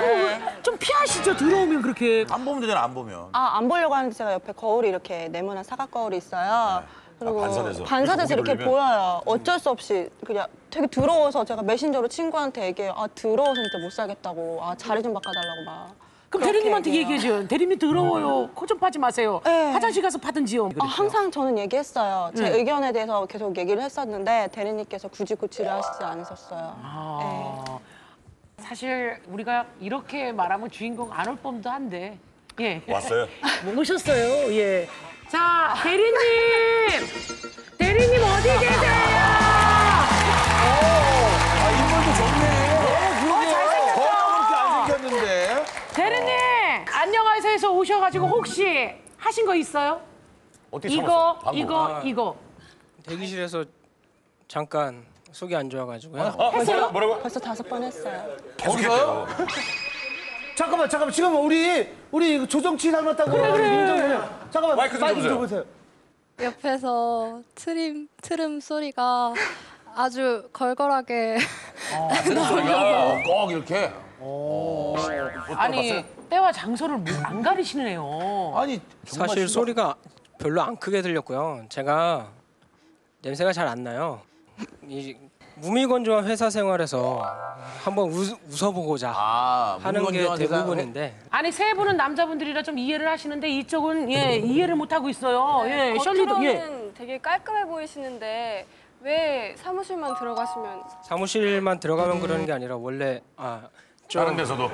좀 피하시죠 들어오면 그렇게 안 보면 되잖아, 안 보면. 아, 안 보려고 하는데 제가 옆에 거울이 이렇게 네모난 사각 거울이 있어요. 그리고 아, 반사돼서. 반사돼서 이렇게 돌리면? 보여요. 어쩔 수 없이 그냥 되게 더러워서 제가 메신저로 친구한테 얘기해요. 아, 더러워서 진짜 못 살겠다고. 아, 자리 좀 바꿔달라고 막. 그럼 대리님한테. 얘기해줘요. 대리님 더러워요. 코 좀 파지 마세요. 화장실 가서 파든지요. 아, 항상 저는 얘기했어요. 제 네. 의견에 대해서 계속 얘기를 했었는데 대리님께서 굳이 고치를 하시지 않으셨어요. 아, 사실 우리가 이렇게 말하면 주인공 안올 법도 한데. 예. 왔어요? <laughs> 못 오셨어요. 예. 자, 대리님! 대리님 어디 계세요? 오셔가지고 혹시 하신 거 있어요? 어떻게 이거, 참았어? 이거, 아. 이거. 대기실에서 잠깐 속이 안 좋아가지고요. 어, 했어요? 뭐라고? 벌써 다섯 번 했어요. 거기서요? 잠깐만 잠깐만 지금 우리 우리 조정치 닮았다고 그래, 그래. 잠깐만 마이크 좀 줘보세요. 줘보세요. 옆에서 트림 트름 소리가 아주 걸걸하게 소리가 <laughs> 꼭 이렇게. 아니, 때와 장소를 뭐안 가리시네요. 아니, 사실 소리가 별로 안 크게 들렸고요. 제가 냄새가 잘 안 나요. 이 무미건조한 회사 생활에서 한번 웃, 웃어보고자 하는 게 무미건조한 회사- 대부분인데 아니 세 분은 남자분들이라 좀 이해를 하시는데 이쪽은 예 이해를 못 하고 있어요. 예, 셜리도 예. 겉으로는 되게 깔끔해 보이시는데 왜 사무실만 들어가시면 사무실만 들어가면 그러는 게 아니라 원래 아, 좀, 다른 데서도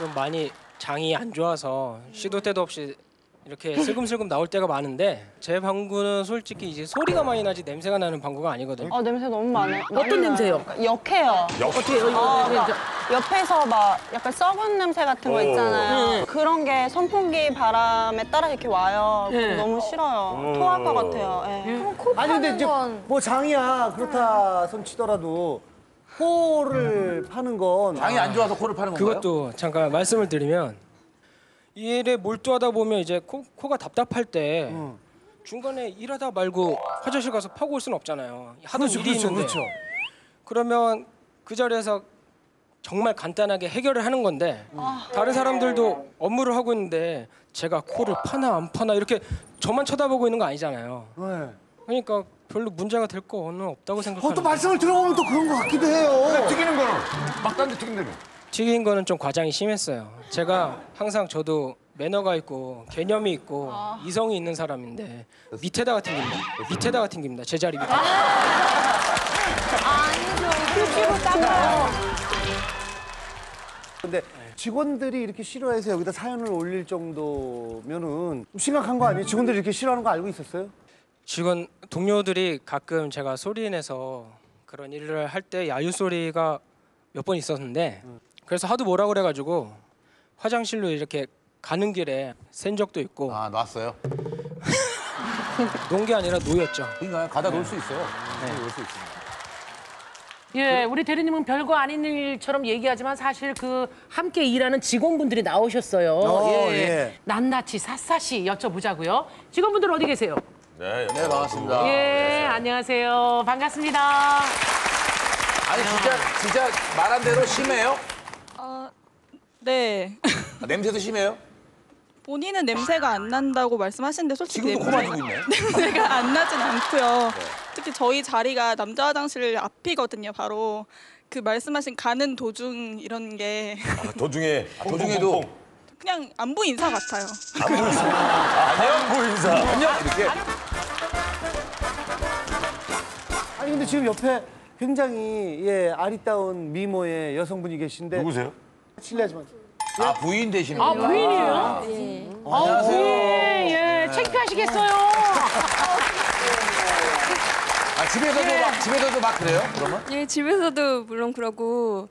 좀 많이 장이 안 좋아서 시도 때도 없이 이렇게 슬금슬금 나올 때가 많은데 제 방구는 솔직히 이제 소리가 많이 나지 냄새가 나는 방구가 아니거든요. 아, 냄새 너무 많아요. 어떤 많이 나요. 냄새요? 역해요. 역? 어떻게 요 아, 옆에서 막 약간 썩은 냄새 같은 거 오. 있잖아요. 네. 그런 게 선풍기 바람에 따라 이렇게 와요. 네. 너무 싫어요. 오. 토할 것 같아요. 예. 아니 근데 이제 뭐 장이야 그렇다 손 치더라도 코를 파는 건 장이 안 좋아서 코를 파는 건가요? 그것도 잠깐 말씀을 드리면 이 일에 몰두하다 보면 이제 코, 코가 답답할 때 중간에 일하다 말고 화장실 가서 파고 올 수는 없잖아요. 하도 그렇죠, 일이 그렇죠, 있는데. 그렇죠. 그러면 그 자리에서 정말 간단하게 해결을 하는 건데 다른 사람들도 업무를 하고 있는데 제가 코를 파나 안 파나 이렇게 저만 쳐다보고 있는 거 아니잖아요. 그러니까 별로 문제가 될 거는 없다고 생각하는. 어, 또 말씀을 들어보면 또 그런 것 같기도 해요. 튀기는 거는 막단데 튀긴다며. 튀긴 거는 좀 과장이 심했어요. 제가 항상 저도 매너가 있고 개념이 있고 이성이 있는 사람인데 밑에다가 튕깁니다. 밑에다가 튕깁니다. 제 자리 밑에. 근데 직원들이 이렇게 싫어해서 여기다 사연을 올릴 정도면은 좀 심각한 거 아니에요? 직원들이 이렇게 싫어하는 거 알고 있었어요? 직원 동료들이 가끔 제가 소리 내서 그런 일을 할 때 야유 소리가 몇 번 있었는데 그래서 하도 뭐라 그래가지고 화장실로 이렇게 가는 길에 센 적도 있고. 아 놨어요? <laughs> 논 게 아니라 놓였죠. 그러니까 가다 놓을 수 있어요. 네. 놓을 수 있습니다. 예, 우리 대리님은 별거 아닌 일처럼 얘기하지만 사실 그 함께 일하는 직원분들이 나오셨어요. 어, 예. 낱낱이 샅샅이 여쭤보자고요. 직원분들 어디 계세요? 네, 네 반갑습니다. 예, 안녕하세요. 반갑습니다. 아니 진짜 진짜 말한 대로 심해요? 어, 네. 아, 냄새도 심해요? 본인은 냄새가 안 난다고 말씀하시는데 솔직히 지금도 코 마시고 있네. <laughs> 냄새가 안 나진 않고요. 특히 저희 자리가 남자 화장실 앞이거든요. 바로 그 말씀하신 가는 도중 이런 게 도중에 도중에도 그냥 안부 인사 같아요. 안부 인사. 안부 인사. 안녕 이렇게. 아니 근데 지금 옆에 굉장히 예 아리따운 미모의 여성분이 계신데 누구세요? 실례하지만 아 부인 되시는 아? 부인이에요? 예. 아 부인 예 창피하시겠어요. 아 집에서도 막 집에서도 막 그래요? 그러면? 예, 집에서도 물론 그러고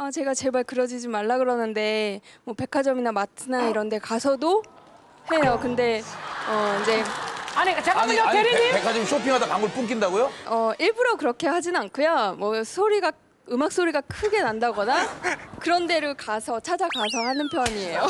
아, 제가 제발 그러지 말라 그러는데 뭐 백화점이나 마트나 이런 데 가서도 해요. 근데 어 이제 아니 잠깐만요 대리님. 백- 백화점 쇼핑하다 방울 뿜긴다고요? 어 일부러 그렇게 하진 않고요. 뭐 소리가 음악 소리가 크게 난다거나 그런 데를 가서 찾아가서 하는 편이에요.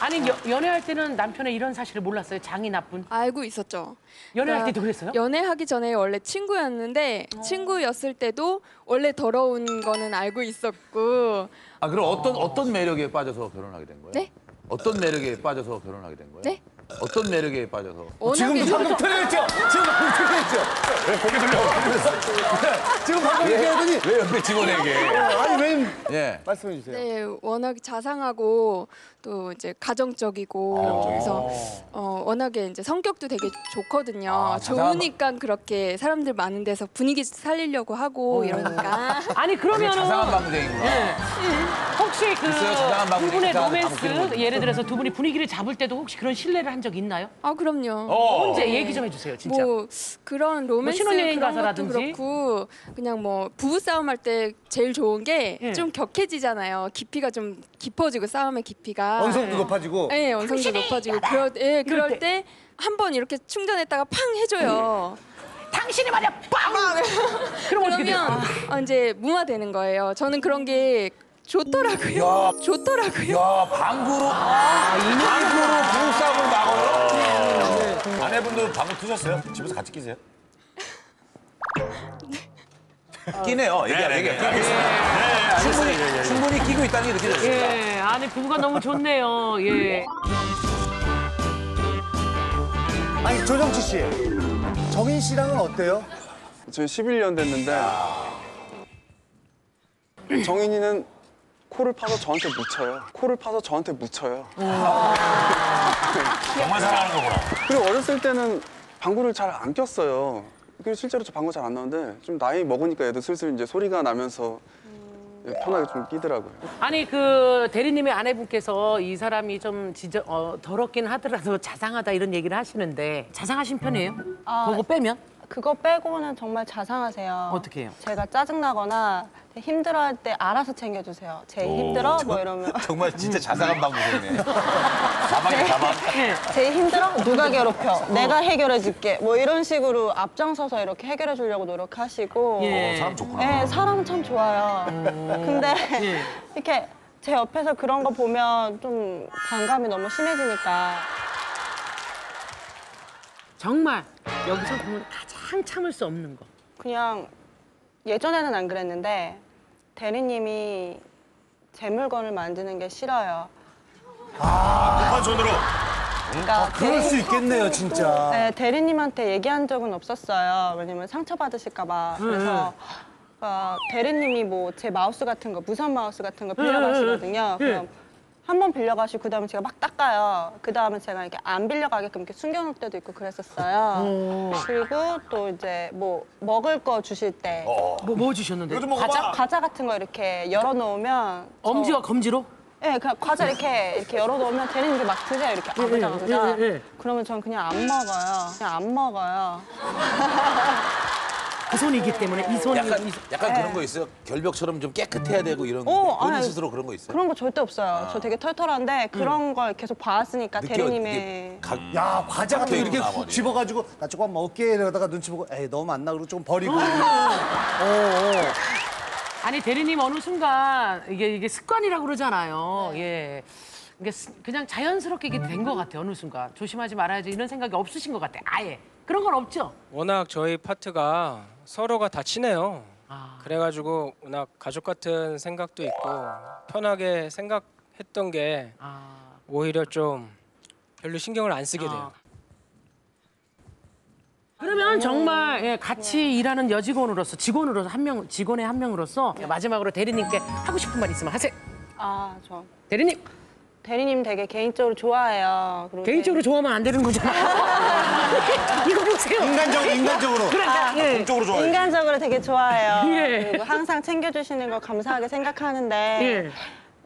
아니 여, 연애할 때는 남편의 이런 사실을 몰랐어요. 장이 나쁜. 알고 있었죠. 연애할 그러니까 때도 그랬어요? 연애하기 전에 원래 친구였는데 친구였을 때도 원래 더러운 거는 알고 있었고 아 그럼 어떤 어떤 매력에 빠져서 결혼하게 된 거예요? 네? 어떤 매력에 빠져서 결혼하게 된 거예요? 네? 어떤 매력에 빠져서? 지금 방금 틀렸죠? 지금 방금? 왜 고개 들려? 지금 방금 왜, 얘기하더니 왜 옆에 직원에게? 아니 왜 예. 말씀해 주세요. 네, 워낙 자상하고 또 이제 가정적이고 그래서 어, 워낙에 이제 성격도 되게 좋거든요. 아, 자상한 좋으니까 그렇게 사람들 많은 데서 분위기 살리려고 하고 이러니까. <laughs> 아니 그러면은 자상한 방쟁이구나. 예. 혹시 그 있어요? 자상한 두 분의 로맨스 예를 들어서 두 분이 분위기를 잡을 때도 혹시 그런 신뢰를 한 적 있나요? 아 그럼요. 어. 언제 얘기 좀 해주세요, 진짜. 뭐 그런 로맨스 신혼여행 그런 것도 가서라든지? 그렇고 그냥 뭐 부부 싸움 할 때 제일 좋은 게 예. 좀 격해지잖아요. 깊이가 좀 깊어지고 싸움의 깊이가. 언성도 높아지고. 네, 언성도 높아지고 그럴 예, 그럴 때 한 번 이렇게 충전했다가 팡 해줘요. 당신이 말이야 빵. 그럼 어떻게 <laughs> 돼요? 그러면 어, 이제 무마되는 거예요. 저는 그런 게 좋더라고요. 좋더라고요. 야 방구로 방구로 부부싸움을 막아요? 아내분도 방구 트셨어요? 집에서 같이 끼세요? 끼네요. 얘기하 네, 얘기. 네, 네. 충분히 네, 네, 네. 충분히 끼고 있다는 게 느껴졌습니다. 예, 아니 부부가 너무 좋네요. 예. 아니 조정치 씨, 정인 씨랑은 어때요? 저희 11년 됐는데 정인이는 코를 파서 저한테 묻혀요. 코를 파서 저한테 묻혀요. 정말 사랑하는 거구나. 그리고 어렸을 때는 방구를 잘 안 꼈어요. 그리고 실제로 저 방구 잘 안 나오는데 좀 나이 먹으니까 애도 슬슬 이제 소리가 나면서 편하게 좀 끼더라고요. 아니 그 대리님의 아내분께서 이 사람이 좀 지저, 어, 더럽긴 하더라도 자상하다 이런 얘기를 하시는데 자상하신 편이에요? 아, 그거 빼면? 그거 빼고는 정말 자상하세요. 어떻게 해요? 제가 짜증나거나 힘들어할 때 알아서 챙겨주세요. 제 힘들어? 뭐 이러면 <laughs> 정말 진짜 자상한 방법이네. <laughs> 가방에 가방. 제 힘들어? 누가 괴롭혀? 내가 해결해 줄게. 뭐 이런 식으로 앞장서서 이렇게 해결해 주려고 노력하시고. 예. 어, 사람 좋구나. 네, 사람 참 좋아요. 근데 예. 이렇게 제 옆에서 그런 거 보면 좀 반감이 너무 심해지니까. 정말 여기서 보면 가장 참을 수 없는 거. 그냥 예전에는 안 그랬는데 대리님이 제 물건을 만지는 게 싫어요. 급한 손으로. 그러니까 그럴 수 대리- 있겠네요, 진짜. 네, 대리님한테 얘기한 적은 없었어요. 왜냐면 상처받으실까 봐. 그래서 어, 대리님이 뭐 제 마우스 같은 거, 무선 마우스 같은 거 빌려가시거든요. 예. 그럼 한 번 빌려가시고 그 다음에 제가 막 닦아요. 그 다음에 제가 이렇게 안 빌려가게끔 이렇게 숨겨놓을 때도 있고 그랬었어요. 그리고 또 이제 뭐 먹을 거 주실 때 뭐, 뭐 주셨는데? 과자, 과자 같은 거 이렇게 열어놓으면 엄지와 검지로? 네, 그 과자 이렇게 이렇게 열어놓으면 대리님이 막 드세요. 이렇게 아무자 아무자. 예, 예, 예. 그러면 전 그냥 안 먹어요. 그냥 안 먹어요. <laughs> 그 손이기 때문에 이 손이 약간 약간 네. 그런 거 있어요. 결벽처럼 좀 깨끗해야 되고 이런 어, 본인 아니, 스스로 그런 거 있어요. 그런 거 절대 없어요. 저 되게 털털한데 그런 걸 계속 봐왔으니까 느껴, 대리님의 야 과자 같은 거 이렇게 나, 훅. 집어가지고 나 조금 먹게 이러다가 눈치 보고 에이 너무 많나 그러고 조금 버리고. 어, 어. 아니 대리님 어느 순간 이게 이게 습관이라고 그러잖아요. 예. 이게 스- 그냥 자연스럽게 이게 된 것 같아요. 어느 순간 조심하지 말아야지 이런 생각이 없으신 것 같아. 아예 그런 건 없죠. 워낙 저희 파트가 서로가 다 친해요. 그래가지고 워낙 가족 같은 생각도 있고 편하게 생각했던 게 오히려 좀 별로 신경을 안 쓰게 돼요. 그러면 정말 예, 같이 일하는 여직원으로서 직원으로서 한 명 직원의 한 명으로서 마지막으로 대리님께 하고 싶은 말 있으면 하세요. 아, 저 대리님 대리님 되게 개인적으로 좋아해요. 그리고 개인적으로 좋아하면 안 되는 거잖아. <laughs> 이거 보세요. 인간적으로, 인간적으로. 그러니까 아, 예. 공적으로 좋아해. 인간적으로 되게 좋아해요. 예. 그리고 항상 챙겨주시는 거 감사하게 생각하는데 예.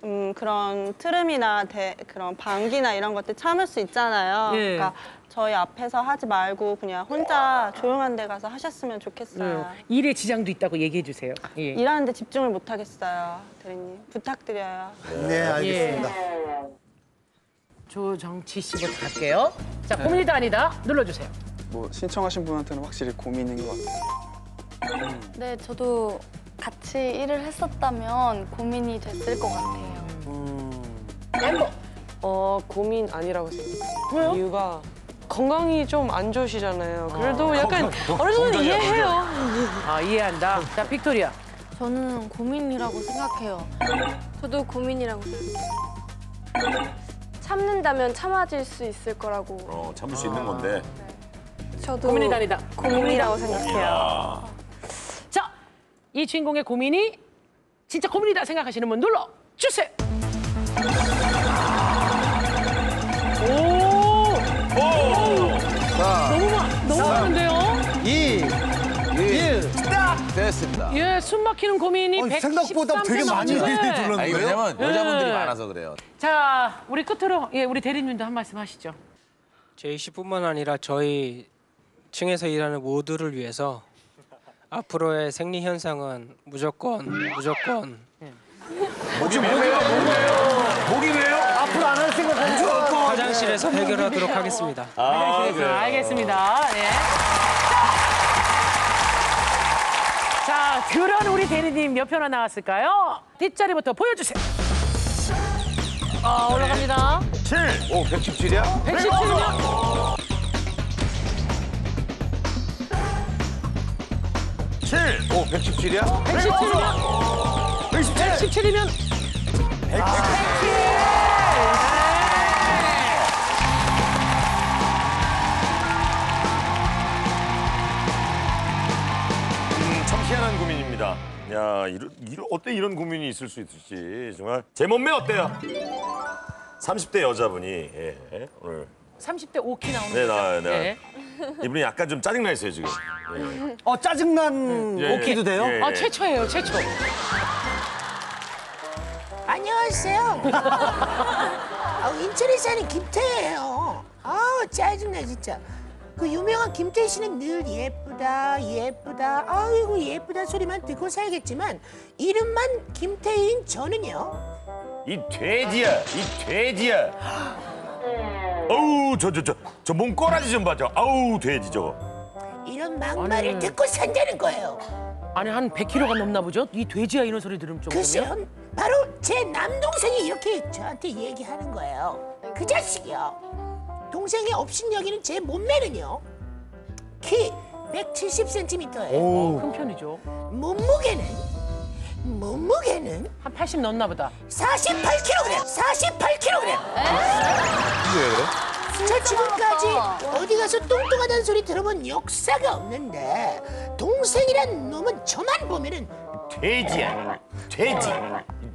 음, 그런 트름이나 대, 그런 방귀나 이런 것들 참을 수 있잖아요. 예. 그러니까 저희 앞에서 하지 말고 그냥 혼자 조용한 데 가서 하셨으면 좋겠어요. 음, 일에 지장도 있다고 얘기해 주세요. 예. 일하는데 집중을 못 하겠어요, 대리님. 부탁드려요. 네, 알겠습니다. 예. 조정치 씨부터 갈게요. 자, 고민이다 아니다 눌러주세요. 뭐 신청하신 분한테는 확실히 고민인 것 같아요. 네, 저도 같이 일을 했었다면 고민이 됐을 것 같아요. 멤버 어 고민 아니라고 생각해요. 이유가 건강이 좀 안 좋으시잖아요. 그래도 약간 어느 정도 이해해요. 아 이해한다. 자 빅토리아. 저는 고민이라고 생각해요. 저도 고민이라고 생각해요. 참는다면 참아질 수 있을 거라고. 어, 참을 수 있는 건데. 저도 고민이다 아니다. 고민이라고 생각해요. 이야. 자, 이 주인공의 고민이 진짜 고민이다 생각하시는 분 눌러 주세요. 됐습니다. 예, 숨 막히는 고민이 어, 113 생각보다 되게 많이 네. 들었는데요? <laughs> 아니, 왜냐면 예. 여자분들이 많아서 그래요. 자, 우리 끝으로 예, 우리 대리님도 한 말씀 하시죠. 제이 씨뿐만 아니라 저희 층에서 일하는 모두를 위해서 앞으로의 생리 현상은 무조건 무조건 목이 왜요? 목이 왜요? 앞으로 안 할 생각 하죠? 화장실에서 해결하도록 하겠습니다. 아, 알겠습니다. 알겠습니다. 네. 그런 우리 대리님 몇 표나 나왔을까요? 뒷자리부터 보여주세요. 아, 올라갑니다. 7. 오, 117이야? 117이요? 7. 오, 117이야? 117이면 117이면 117. 야, 이런, 이런, 어때 이런 고민이 있을 수 있을지 정말 제 몸매 어때요? 30대 여자분이 예, 오늘 30대 5키 나오는 네, 거죠? 나, 나. 네. 이분이 약간 좀 짜증나 있어요 지금. 예. 어, 짜증난 예, 오키도 돼요? 예, 예. 아, 최초예요, 최초. 안녕하세요. <laughs> 아, 인천에 사는 김태예요. 아 짜증나 진짜. 그 유명한 김태 씨는 늘 예쁘다 예쁘다 아이고 예쁘다 소리만 듣고 살겠지만 이름만 김태인 저는요 이 돼지야, 이 돼지야. 어우, 저 저 저 저 몸꼬라지 좀 봐줘. 아우, 돼지 저거. 이런 막말을 아니. 듣고 산다는 거예요. 아니 한 100kg가 넘나 보죠? 이 돼지야 이런 소리 들으면 좀 글쎄요, 바로 제 남동생이 이렇게 저한테 얘기하는 거예요. 그 자식이요. 동생의 업신여기는 제 몸매는요. 키 170cm예요. 오. 큰 편이죠. 몸무게는 몸무게는 한 80 넘나 보다. 48kg. 48kg. 왜 그래? 저 지금까지 어디 가서 뚱뚱하다는 소리 들어본 역사가 없는데 동생이란 놈은 저만 보면은 돼지야. 돼지.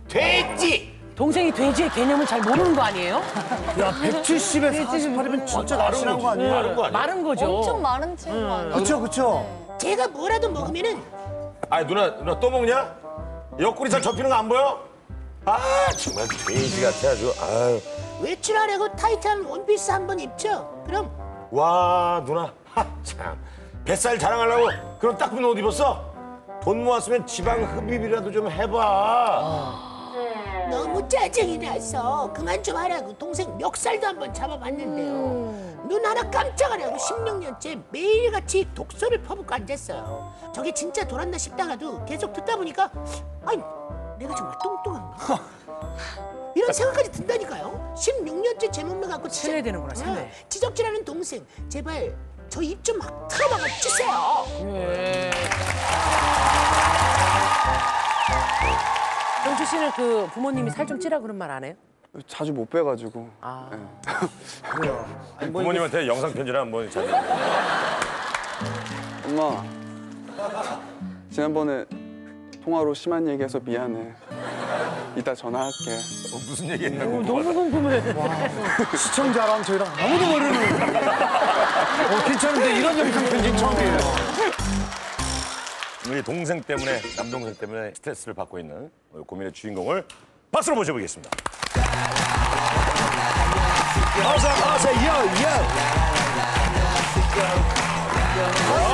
돼지. 동생이 돼지의 개념을 잘 모르는 거 아니에요? 야, 170에 48이면 진짜 날씬한 거 아니에요? 마른 거 아니야? 마른 거죠. 엄청 마른 친구 아니에요? 그쵸, 그쵸. 제가 뭐라도 먹으면은 아, 누나, 누나 또 먹냐? 옆구리 잘 접히는 거 안 보여? 아, 정말 돼지 같아 아주. 아유. 외출하려고 타이트한 원피스 한 번 입죠. 그럼 와, 누나. 하, 참. 뱃살 자랑하려고 그런 딱 붙는 옷 입었어? 돈 모았으면 지방 흡입이라도 좀 해봐. 너무 짜증이 나서 그만 좀 하라고 동생 멱살도 한번 잡아봤는데요. 눈 하나 깜짝 안 하고 16년째 매일같이 독서를 퍼붓고 앉았어요. 저게 진짜 돌았나 싶다가도 계속 듣다 보니까 아니 내가 정말 뚱뚱한가? <laughs> 이런 생각까지 든다니까요. 16년째 제 몸매 갖고 지적- 세뇌되는구나, 세뇌. 어, 지적질하는 동생 제발 저 입 좀 막 틀어막아 주세요. 예. 영주 씨는 그 부모님이 살 좀 찌라 그런 말 안 해요? 자주 못 빼가지고. 아. <laughs> 그래요. 아니, 부모님한테 영상 편지나 한번 자주. 엄마. 지난번에 통화로 심한 얘기해서 미안해. 이따 전화할게. 무슨 얘기했냐고. 너무 궁금해. 시청자랑 저희랑 아무도 모르는. 어, 괜찮은데 이런 영상 편지 처음이에요. 우리 동생 때문에 남동생 때문에 스트레스를 받고 있는 고민의 주인공을 박수로 모셔보겠습니다. 어서 어서 요 요. 어머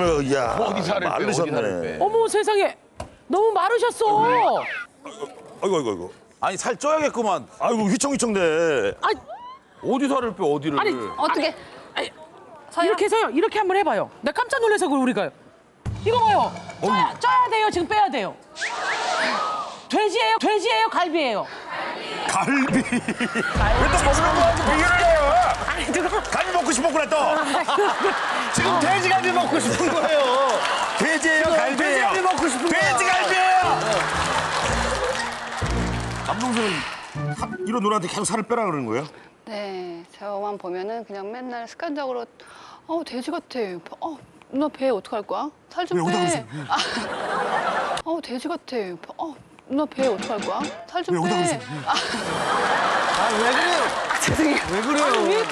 몸매 야. 어디 살을 빼, 어디 살을 마르셨네. 어머 세상에 너무 마르셨어. 아이고 아이고 아이고. 아니 살 쪄야겠구만. 아이고 휘청휘청대. 아 어디 살을 빼 어디를? 아니 어떻게? 아니, 이렇게 해서요. 이렇게 한번 해봐요. 나 깜짝 놀라서 그래 우리가요. 이거 봐요. 쪄야, 쪄야 돼요. 지금 빼야 돼요. 돼지예요? 돼지예요? 갈비예요? 갈비. 왜또 먹는 거 가지고 비교를 해요? 아니 누가 갈비 먹고 싶었구나 또. 지금 돼지갈비 먹고 싶은 거예요. 돼지예요, 갈비예요. 돼지갈비 먹고 싶은 거야. 돼지갈비예요. 남동생은 하- 이런 누나한테 계속 살을 빼라 그러는 거예요? 네, 저만 보면은 그냥 맨날 습관적으로 어 돼지 같아. 어 누나 배 어떡할 거야? 살 좀 왜 여기다 빼. 아, 어 돼지 같아. 어 누나 배 어떡할 거야? 살좀왜 여기다 빼. 그러세요? 아, 왜 그래요? 죄송해요. 왜 그래요?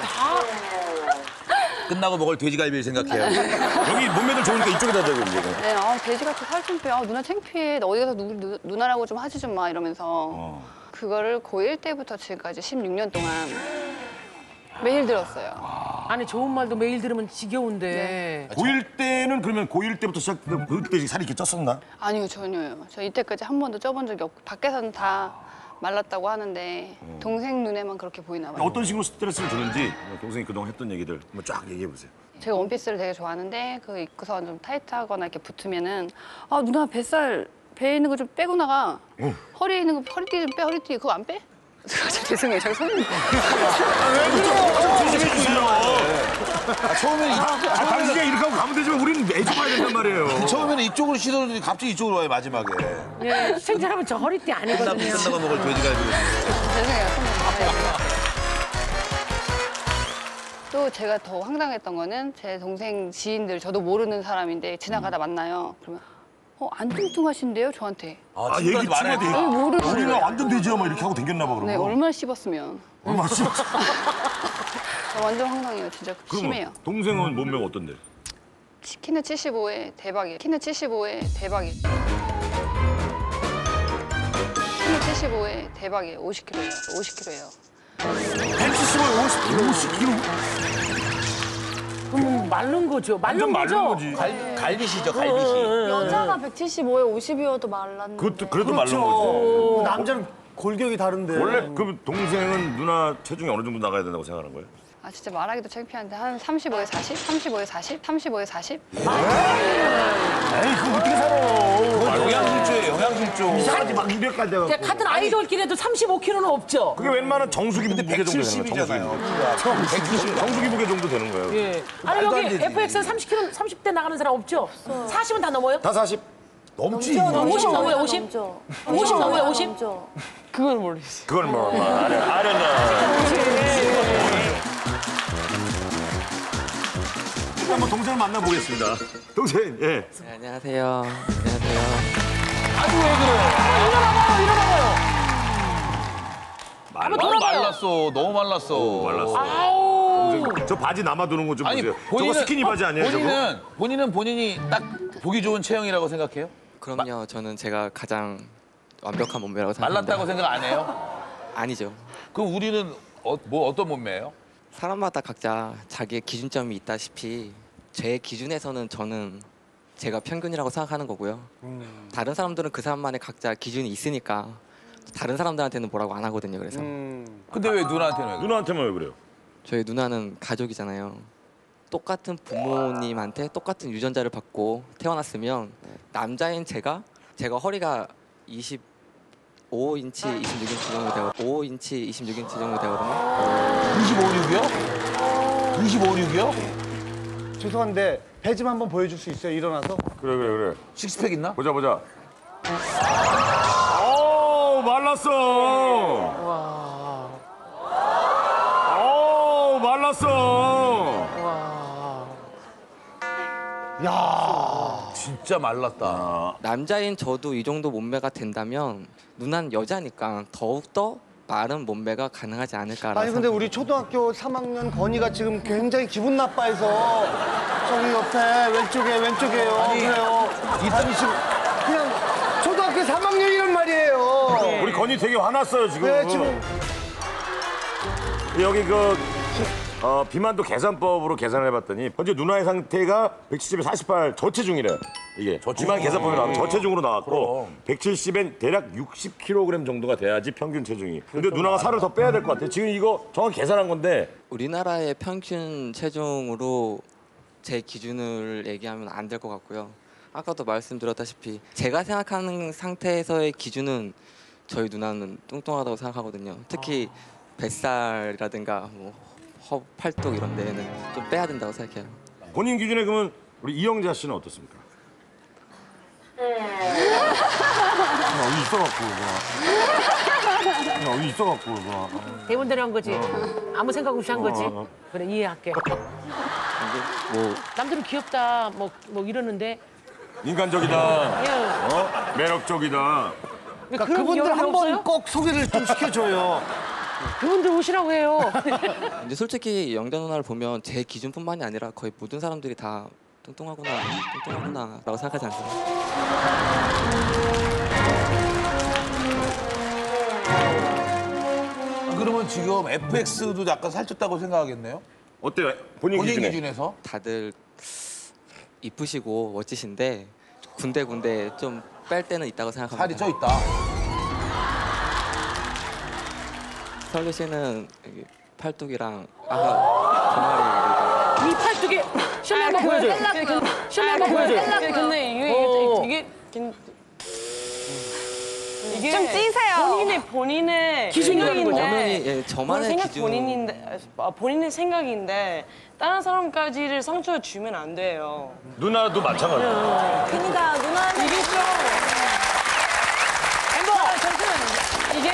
끝나고 먹을 돼지갈비를 생각해요. 여기 몸매들 좋으니까 이쪽에다 대고 이제. 네, 아 돼지 같아 살좀 빼. 아 누나 창피해. 나 어디 가서 누, 누, 누나라고 좀 하지 좀 마 이러면서 어. 그거를 고1 때부터 지금까지 16년 동안 매일 들었어요. 아니 좋은 말도 매일 들으면 지겨운데. 고1 때는 그러면 고1 때부터 시작해서 고1 때 살이 이렇게 쪘었나? 아니요 전혀요. 저 이때까지 한 번도 쪄본 적이 없고 밖에서는 다 말랐다고 하는데 동생 눈에만 그렇게 보이나 봐요. 어떤 식으로 스트레스를 주는지 동생이 그동안 했던 얘기들 한번 쫙 얘기해 보세요. 제가 원피스를 되게 좋아하는데 그 입고서 좀 타이트하거나 이렇게 붙으면은 아 누나 뱃살 배에 있는 거 좀 빼고 나가 허리에 있는 거 허리띠 좀 빼 허리띠 그거 안 빼? 죄송해요 제가 손이 조심해 주세요. 아, 처음에는 이- 아, 당신이 이렇게 하고 가면 되지만 우리는 애줘 봐야 된단 말이에요. <laughs> 처음에는 이쪽으로 시도했는데 갑자기 이쪽으로 와요 마지막에. 예, 여러분 저 허리띠 아니거든요. 끝나고 먹을 돼지갈비를. 죄송해요 손이 <laughs> 또 제가 더 황당했던 거는 제 동생 지인들 저도 모르는 사람인데 지나가다 만나요 그러면 어 안 뚱뚱하신데요 저한테 아, 얘기 친구한테 돼. 모르겠어요. 우리는 완전 돼지야 막 이렇게 하고 댕겼나 봐 그러고. 네 얼마나 씹었으면 얼마나 씹 <laughs> 저 완전 황당해요 진짜 심해요 동생은 몸매가 어떤데? 키는 75에 대박이에요. 키는 75에 대박이에요. 키는 75에 대박이에요. 50kg예요. 50kg예요. 175에 50kg. 50kg. 그럼 마른 거죠. 마른 완전 거죠. 마른 거지. 갈, 갈비시죠 어, 갈비시. 여자가 175에 50이어도 말랐는데. 그것도 그래도 마른 그렇죠. 거지. 남자는 골격이 다른데. 원래 그 동생은 누나 체중이 어느 정도 나가야 된다고 생각하는 거예요? 아 진짜 말하기도 창피한데 한 35에 40? 35에 40? 35에 40? 에이 그거 어떻게 살아? 그건 영양실조예요 영양실조. 이상하지 막 이래까지 야, 돼갖고. 같은 아이돌끼리도 35kg는 없죠. 그게 웬만한 정수기 무게 정도 되는 거야. 170이잖아요. 정수기. 정수기 무게 정도 되는 거예요. 예. 아니 말도 안 여기 되지. FX는 30kg, 30대 나가는 사람 없죠? 40은 다 넘어요? 다 40. 넘지. 50 넘어요, 50? 50 넘어요, 50? 그건 모르겠어요. 그걸 뭐 don't, I know. 한번 동생을 만나보겠습니다. 동생, 예. 네, 안녕하세요. 안녕하세요. 아주 왜 그래? 일어나봐요, 일어나봐요. 돌아봐요. 말랐어 너무 말랐어. 말랐어. 아우. 저 바지 남아도는 거좀 아니 보세요. 본인은 저거 스키니 바지 아니에요, 저거? 본인은 본인은 본인이 딱 보기 좋은 체형이라고 생각해요? 그럼요. 저는 제가 가장 완벽한 몸매라고 생각합니다. 말랐다고 생각 안 해요? 아니죠. 그럼 우리는 어, 뭐 어떤 몸매예요? 사람마다 각자 자기의 기준점이 있다시피 제 기준에서는 저는 제가 평균이라고 생각하는 거고요. 다른 사람들은 그 사람만의 각자 기준이 있으니까 다른 사람들한테는 뭐라고 안 하거든요. 그래서 근데 왜 누나한테는 왜? 누나한테만 왜 그래요? 저희 누나는 가족이잖아요. 똑같은 부모님한테 똑같은 유전자를 받고 태어났으면 남자인 제가 제가 허리가 25인치, 26인치 정도 되고 5인치, 26인치 정도 되거든요. 25, 6이요? 25, 6이요? 죄송한데 배 좀 한번 보여줄 수 있어요? 일어나서? 그래 그래 그래. 식스팩 있나? 보자 보자. 오 말랐어. 오 말랐어. 야 진짜 말랐다. 남자인 저도 이 정도 몸매가 된다면 누나는 여자니까 더욱더 마른 몸매가 가능하지 않을까라는 아니 근데 우리 초등학교 3학년 건이가 지금 굉장히 기분 나빠해서 저기 옆에 왼쪽에 왼쪽에요. 아니, 그래요. 아니 지금 그냥 초등학교 3학년이란 말이에요. 우리 건이 되게 화났어요 지금. 네, 지금 여기 그 어, 비만도 계산법으로 계산을 해봤더니 현재 누나의 상태가 170에 48 저체중이래. 이게 비만 계산법이 나오면 저체중으로 나왔고 170엔 대략 60kg 정도가 돼야지 평균 체중이. 근데 누나가 살을 더 빼야 될 것 같아. 지금 이거 정확히 계산한 건데 우리나라의 평균 체중으로 제 기준을 얘기하면 안 될 것 같고요. 아까도 말씀드렸다시피 제가 생각하는 상태에서의 기준은 저희 누나는 뚱뚱하다고 생각하거든요. 특히 뱃살이라든가 뭐 허, 팔뚝 이런 데는 좀 빼야 된다고 생각해요. 본인 기준에 그러면 우리 이영자 씨는 어떻습니까? 여기 있어갖고 그냥 여기 있어갖고 그냥. 대본대로 한 거지. 아무 생각 없이 한 거지. 어. 그래 이해할게. 뭐 남들은 귀엽다 뭐 뭐 이러는데 인간적이다. 예. 어? 매력적이다. 그러니까 그런 그분들 여론 한번 없어요? 꼭 소개를 좀 시켜줘요. 그분들 오시라고 해요. <laughs> 근데 솔직히 영자 누나를 보면 제 기준뿐만이 아니라 거의 모든 사람들이 다 뚱뚱하구나, 뚱뚱하구나 라고 생각하지 않나요? 그러면 지금 FX도 약간 살쪘다고 생각하겠네요? 어때요? 본인, 본인 기준에? 기준에서? 다들 이쁘시고 멋지신데 군데군데 좀 뺄 때는 있다고 생각합니다. 살이 쪄 있다. 설리 씨는 여기 팔뚝이랑 아까 이 팔뚝에 셜리 한번 보여줘. 셜리 한번 보여줘. 근데 이게 어. 이게 이게 이게 좀 찌세요. 본인의 본인의 저만의, 예, 저만의 생각 기준. 본인인데 아, 본인의 생각인데 다른 사람까지를 상처 주면 안 돼요. 누나도 마찬가지야. 그러니까 누나는 이게 좀 뭐, 잠시만요. 이게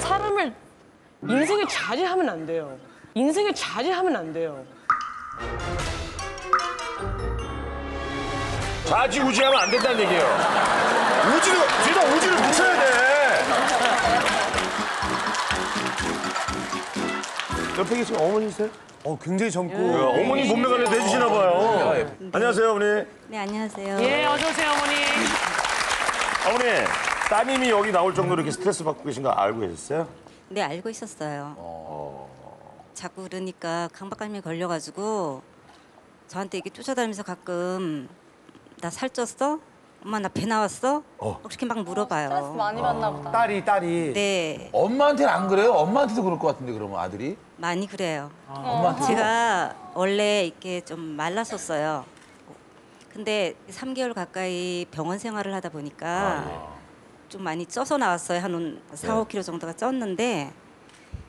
사람을 인생을 자제하면 안 돼요. 인생을 자제하면 안 돼요. 좌지우지하면 안 된다는 얘기예요. 우지를 뒤에다 우지를 붙여야 돼. 옆에 계신 어머니세요? 어 굉장히 젊고. 어머니 몸매 관리도 해주시나 봐요. 안녕하세요, 어머니. 네 안녕하세요. 예 어서 오세요 어머니. 어머니, 따님이 여기 나올 정도로 이렇게 스트레스 받고 계신 거 알고 계셨어요? 네 알고 있었어요. 자꾸 그러니까 강박감이 걸려가지고 저한테 이렇게 쫓아다니면서 가끔 나 살쪘어? 엄마 나 배 나왔어? 혹시 이렇게 막 물어봐요. 스트레스 많이 받나 보다. 딸이 딸이. 네 엄마한테는 안 그래요? 엄마한테도 그럴 것 같은데 그러면 아들이? 많이 그래요. 엄마한테 제가 원래 이렇게 좀 말랐었어요. 근데 3개월 가까이 병원 생활을 하다 보니까 좀 많이 쪄서 나왔어요. 한 4, 5kg 정도가 쪘는데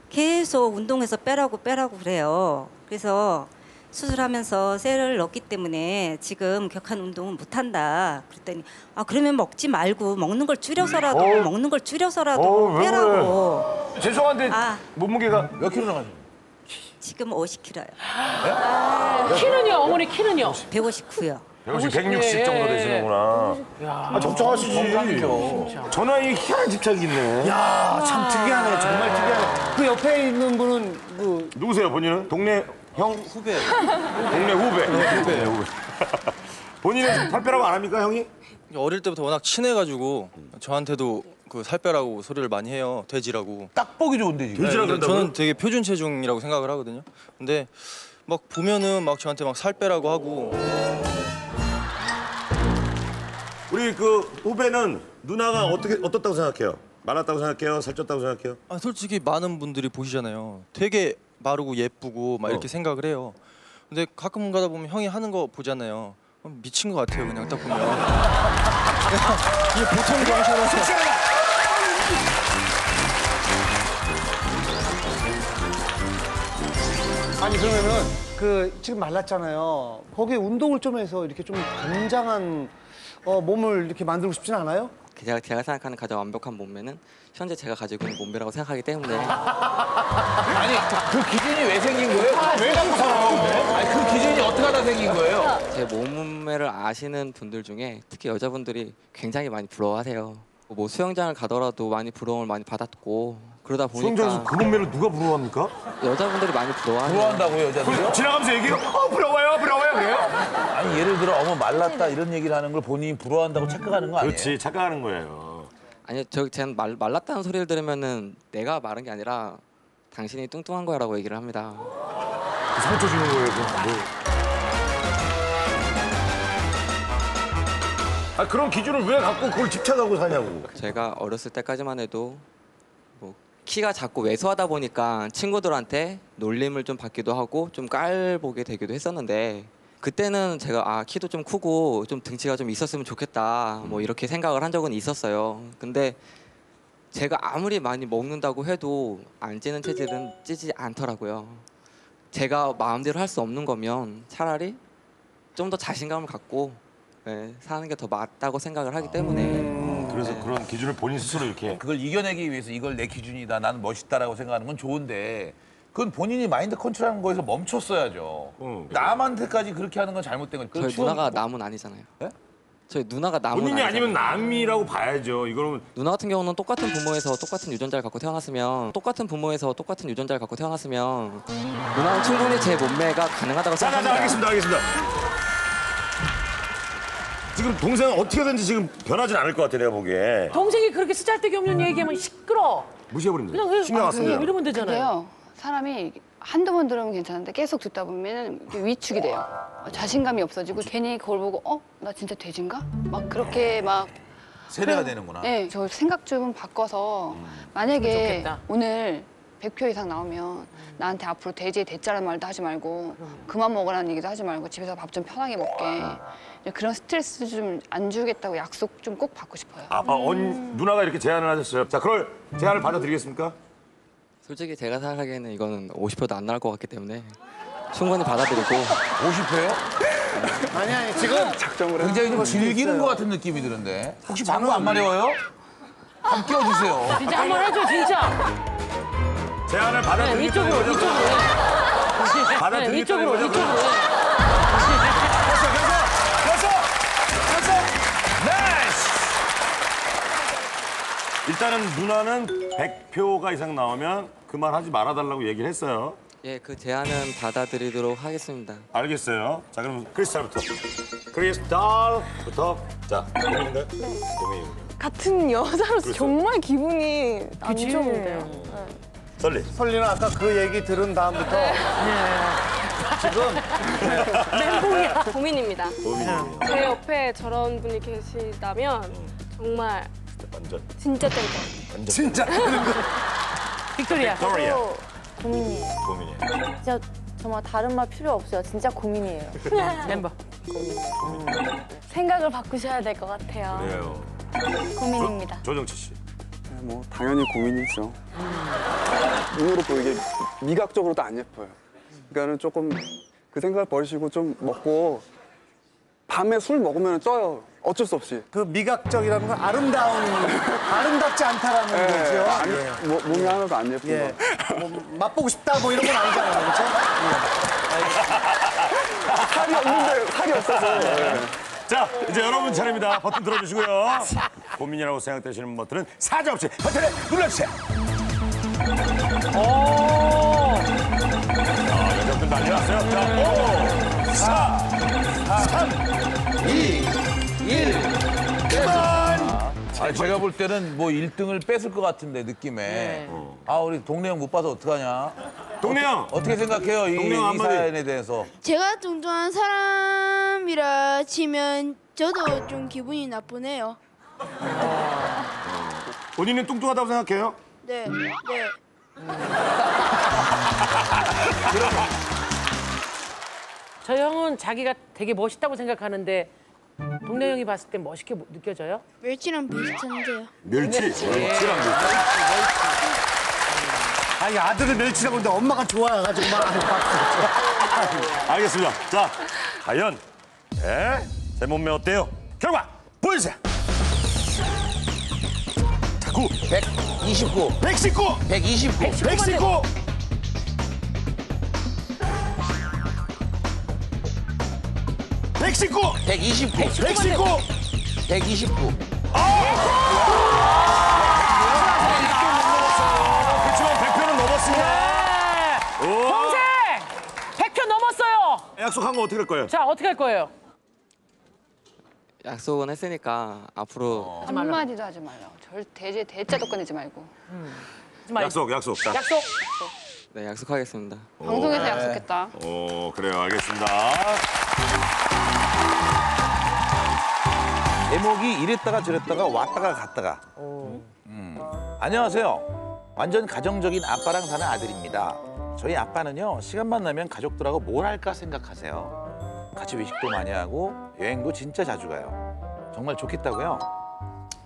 계속 운동해서 빼라고 빼라고 그래요. 그래서 수술하면서 셀을 넣기 때문에 지금 격한 운동은 못 한다. 그랬더니 아 그러면 먹지 말고 먹는 걸 줄여서라도 어? 먹는 걸 줄여서라도 어, 왜 빼라고. 그래? 죄송한데 아. 몸무게가 몇 킬로 나가죠? 지금 50kg요. 키는요 어머니 키는요. 159요. 150, 160 정도 되시는구나. 아, 적정하시지. 저 나이에 희한한 집착이 있네. 야, 참 특이하네. 정말 특이하네. 그 옆에 있는 분은 그 누구세요, 본인은? 동네 형? 후배. 동네 후배. 후배. 후배. <laughs> 본인은 살 빼라고 안 합니까, 형이? 어릴 때부터 워낙 친해가지고 저한테도 그 살 빼라고 소리를 많이 해요. 돼지라고. 딱 보기 좋은데 지금. 돼지라 근데 그런다고요? 저는 되게 표준 체중이라고 생각을 하거든요. 근데 막 보면은 막 저한테 막 살 빼라고 하고 우리 그 후배는 누나가 어떻게 어떻다고 생각해요? 말랐다고 생각해요? 살쪘다고 생각해요? 아 솔직히 많은 분들이 보시잖아요. 되게 마르고 예쁘고 막 이렇게 어. 생각을 해요. 근데 가끔 가다 보면 형이 하는 거 보잖아요. 어, 미친 것 같아요 그냥 딱 보면. 이게 보통 광셔라서 아니 그러면은 그 지금 말랐잖아요. 거기 운동을 좀 해서 이렇게 좀 건장한 어, 몸을 이렇게 만들고 싶진 않아요? 제가, 제가 생각하는 가장 완벽한 몸매는 현재 제가 가지고 있는 몸매라고 생각하기 때문에 <laughs> 아니 그 기준이 왜 생긴 거예요? 왜 갖고 살아요? 아니 그 기준이 어떻게 하다 생긴 거예요? 제 몸매를 아시는 분들 중에 특히 여자분들이 굉장히 많이 부러워하세요. 뭐 수영장을 가더라도 많이 부러움을 많이 받았고 그러다 보니까 수영장에서 그 몸매를 누가 부러워합니까? 여자분들이 많이 부러워하는 부러워한다고요 여자들요? 지나가면서 얘기해요? 어, 부러워요, 부러워요, 그래요? 아니 예를 들어 어머 말랐다 이런 얘기를 하는 걸 본인이 부러워한다고 착각하는 거 아니에요? 그렇지, 착각하는 거예요. 아니요, 저 쟤는 말, 말랐다는 소리를 들으면은 내가 마른 게 아니라 당신이 뚱뚱한 거야라고 얘기를 합니다. 상처 주는 거예요, 그거. 뭐. 아, 그런 기준을 왜 갖고 그걸 집착하고 사냐고. 제가 어렸을 때까지만 해도 뭐 키가 작고 왜소하다 보니까 친구들한테 놀림을 좀 받기도 하고 좀 깔보게 되기도 했었는데 그때는 제가 아 키도 좀 크고 좀 등치가 좀 있었으면 좋겠다 뭐 이렇게 생각을 한 적은 있었어요. 근데 제가 아무리 많이 먹는다고 해도 안 찌는 체질은 찌지 않더라고요. 제가 마음대로 할 수 없는 거면 차라리 좀 더 자신감을 갖고 예, 사는 게 더 맞다고 생각을 하기 때문에 그래서 그런 기준을 본인 스스로 이렇게 그걸 이겨내기 위해서 이걸 내 기준이다 나는 멋있다라고 생각하는 건 좋은데 그건 본인이 마인드 컨트롤하는 거에서 멈췄어야죠. 남한테까지 그렇게 하는 건 잘못된 거죠. 저희 누나가 남은 아니잖아요. 저희 누나가 남은 본인이 아니잖아요. 아니면 남이라고 봐야죠. 이거는 누나 같은 경우는 똑같은 부모에서 똑같은 유전자를 갖고 태어났으면 똑같은 부모에서 똑같은 유전자를 갖고 태어났으면 누나는 충분히 제 몸매가 가능하다고 자, 자, 생각합니다. 자, 알겠습니다, 알겠습니다. 지금 동생은 어떻게든지 지금 변하진 않을 것 같아, 내가 보기에. 동생이 그렇게 쓰잘데기 없는 얘기하면 시끄러. 무시해버립니다. 그냥 왜- 신경 안 아, 씁니다. 그래요? 이러면 되잖아요. 사람이 한두 번 들으면 괜찮은데 계속 듣다 보면 위축이 돼요. 자신감이 없어지고 괜히 그걸 보고 어? 나 진짜 돼지인가? 막 그렇게 막 그래- 되는구나. 네, 저 생각 좀 바꿔서 만약에 오늘 100표 이상 나오면 나한테 앞으로 돼지의 대자란 말도 하지 말고 그만 먹으라는 얘기도 하지 말고 집에서 밥 좀 편하게 먹게 이제 그런 스트레스 좀 안 주겠다고 약속 좀 꼭 받고 싶어요. 아, 아, 언, 누나가 이렇게 제안을 하셨어요. 자, 그걸 제안을 받아들이겠습니까? 솔직히 제가 생각하기에는 이거는 50표도 안 나올 것 같기 때문에 충분히 받아들이고 50표요? <laughs> 아니 아니 지금 굉장히 좀 즐기는 것 같은 느낌이 드는데 혹시 방구 안 마려워요? 한번 끼워주세요. 진짜 한번 해줘 진짜. 제안을 네, 받아들이겠다는 이쪽으로 거죠? 이쪽으로. 네, 받아들이겠다는 이쪽으로 거죠? 이쪽으로. 일단은 누나는 100표가 이상 나오면 그만 하지 말아달라고 얘기를 했어요. 예, 그 제안은 받아들이도록 하겠습니다. 알겠어요. 자, 그럼 크리스탈부터. 크리스탈부터. 자, 고민인가요? 고민. 같은 여자로서 정말 기분이 안. 좋은데요. 설리. 설리는 아까 그 얘기 들은 다음부터 네. 지금 멘붕이야. 고민입니다. 고민이에요. 제 옆에 저런 분이 계시다면 정말 완전. 진짜 땡깡. 완전. 진짜. 빅토리아. 빅토리아. 고민이에요. 고민이에요. 진짜 정말 다른 말 필요 없어요. 진짜 고민이에요. 멤버. 생각을 바꾸셔야 될 것 같아요. 그래요. 고민입니다. 조정치 씨. 네, 뭐 당연히 고민이죠. 눈으로 보이게 미관적으로도 안 예뻐요. 그러니까는 조금 그 생각 버리시고 좀 먹고 밤에 술 먹으면 쪄요. 어쩔 수 없이. 그 미각적이라는 건 아름다운 <laughs> 아름답지 않다라는 예, 거죠. 안- 예. 뭐, 몸이 하나도 안 예쁜 예. 거. 뭐 맛보고 싶다 뭐 이런 건 아니잖아요, 그렇죠? 살이 없는데 살이 없어서. 예. 자, 이제 여러분 차례입니다. 버튼 들어주시고요. 고민이라고 생각되시는 버튼은 사정없이 버튼을 눌러주세요. 자, 여자분들 난리 났어요. 자, 5, 4, 3, 2, 1. 아니, 제가 볼 때는 뭐 1등을 뺏을 것 같은데 느낌에. 아 우리 동네 형 못 봐서 어떡하냐? 동네 형! 어떻게 생각해요 이, 동네 형 이 한마디. 사연에 대해서? 제가 뚱뚱한 사람이라 치면 저도 좀 기분이 나쁘네요. 본인은 뚱뚱하다고 생각해요? 네, 네. 저 형은 자기가 되게 멋있다고 생각하는데 동네 형이 봤을 때 멋있게 느껴져요? 멸치랑 비슷한데요. 멸치. 멸치. 멸치랑 멸치. 아니 아들을 멸치라고 그러는데 엄마가 좋아해가지고 막. 알겠습니다. 자, 과연 예? 제 몸매 어때요? 결과 보여주세요. 자, 9. 129. 119. 129. 119. 119. 129. 119. 129. 그렇지만 100표는 넘었습니다. 우와. 동생 100표 넘었어요. 약속한 거 어떻게 할 거예요? 자 어떻게 할 거예요? 약속은 했으니까 앞으로 한마디도 하지 말라고. 절 대제 대자도 꺼내지 말고. 약속, 약속. 자. 약속. 네 약속하겠습니다. 방송에서 오. 약속했다. 오, 그래요. 알겠습니다. 제목이 이랬다가 저랬다가 왔다가 갔다가. 음. 안녕하세요. 완전 가정적인 아빠랑 사는 아들입니다. 저희 아빠는요 시간만 나면 가족들하고 뭘 할까 생각하세요. 같이 외식도 많이 하고 여행도 진짜 자주 가요. 정말 좋겠다고요?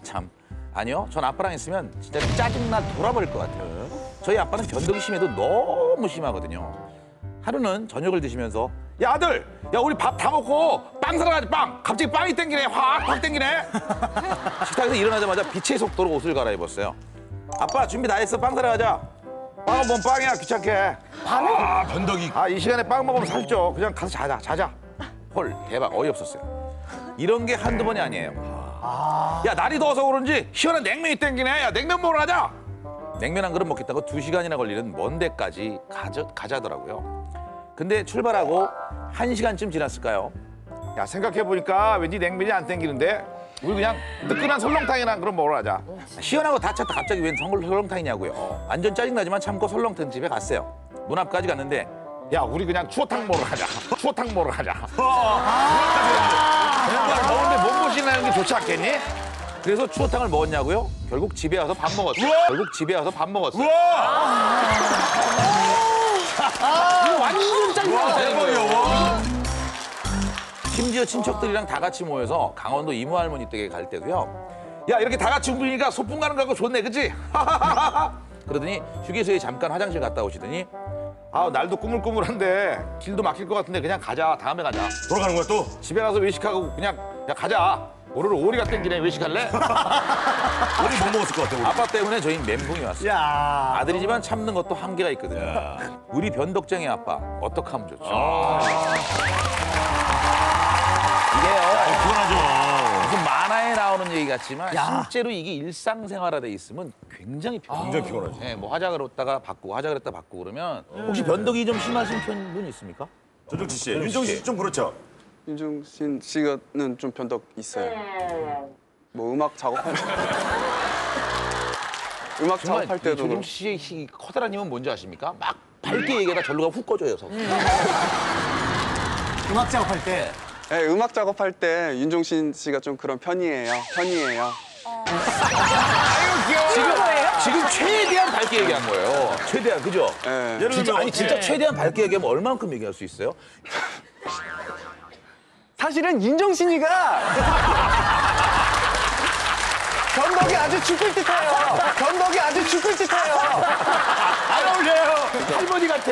참 아니요. 전 아빠랑 있으면 진짜 짜증나 돌아버릴 것 같아요. 저희 아빠는 변덕이 심해도 너무 심하거든요. 하루는 저녁을 드시면서 야 아들! 야 우리 밥 다 먹고 빵 사러 가자 빵! 갑자기 빵이 땡기네 확 확 땡기네. <laughs> 식탁에서 일어나자마자 빛의 속도로 옷을 갈아입었어요 아빠 준비 다 했어. 빵 사러 가자 빵은 뭔 빵이야? 귀찮게? 아, 변덕이. 아 이 시간에 빵 먹으면 살쪄. 그냥 가서 자자 자자. 헐 대박. 어이없었어요. 이런 게 한두 번이 아니에요 야 날이 더워서 그런지 시원한 냉면이 땡기네. 야 냉면 먹으러 가자. 냉면 한 그릇 먹겠다고 두 시간이나 걸리는 먼 데까지 가자, 가자더라고요. 근데 출발하고 한 시간쯤 지났을까요? 야 생각해 보니까 왠지 냉면이 안 땡기는데 우리 그냥 뜨끈한 설렁탕이나 그럼 먹으러 가자. 시원하고 다쳤다. 갑자기 웬 설- 설렁탕이냐고요. 완전 짜증나지만 참고 설렁탕 집에 갔어요. 문 앞까지 갔는데 야 우리 그냥 추어탕 먹으러 가자. 추어탕 먹으러 가자. 정말 더운데 몸 보신하는 게 좋지 않겠니? 그래서 추어탕을 먹었냐고요? 결국 집에 와서 밥 먹었어요 결국 집에 와서 밥 먹었어요 이거 완전 짜증나요. 심지어 친척들이랑 다 같이 모여서 강원도 이모 할머니 댁에 갈 때도요. 야 이렇게 다 같이 움직이니까 소풍 가는 거하고 좋네, 그치? <laughs> 그러더니 휴게소에 잠깐 화장실 갔다 오시더니 아 날도 꾸물꾸물한데 길도 막힐 것 같은데 그냥 가자. 다음에 가자. 돌아가는 거야 또? 집에 가서 외식하고 그냥 야 가자. 오늘 오리가 땡기네. 외식할래? <laughs> 오리 못 먹었을 것 같아 우리. 아빠 때문에 저희 멘붕이 왔어요. 아들이지만 참는 것도 한계가 있거든요. 우리 변덕쟁이 아빠 어떻게 하면 좋죠? 이게요 피곤하죠 무슨 만화에 나오는 얘기 같지만 야. 실제로 이게 일상생활화돼 있으면 굉장히 피곤해요 굉장히 피곤하죠. 네, 뭐 하자 그랬다가 바꾸고 하자 그랬다 바꾸고 그러면 혹시 변덕이 좀 심하신 분 있습니까? 조정치 씨, 윤정치 씨좀 그렇죠? 윤종신 씨가는 좀 변덕 있어요. 뭐 음악 작업할 때 음악 정말 작업할 때도 조정 씨의 이 커다란 힘은 뭔지 아십니까? 막 밝게 얘기하다 절로 가훅 꺼져요. 서. 음악 작업할 때. 네, 음악 작업할 때 윤종신 씨가 좀 그런 편이에요. 편이에요. 지금 지금 최대한 밝게 얘기한 거예요. 최대한 그죠? 예를 진짜 들면 아니 진짜 어떻게- 최대한 밝게 얘기하면 얼만큼 얘기할 수 있어요? 사실은 윤종신이가 변덕이 아주 죽을 듯해요. 변덕이 아주 죽을 듯해요. 안 어울려요. 할머니 같아.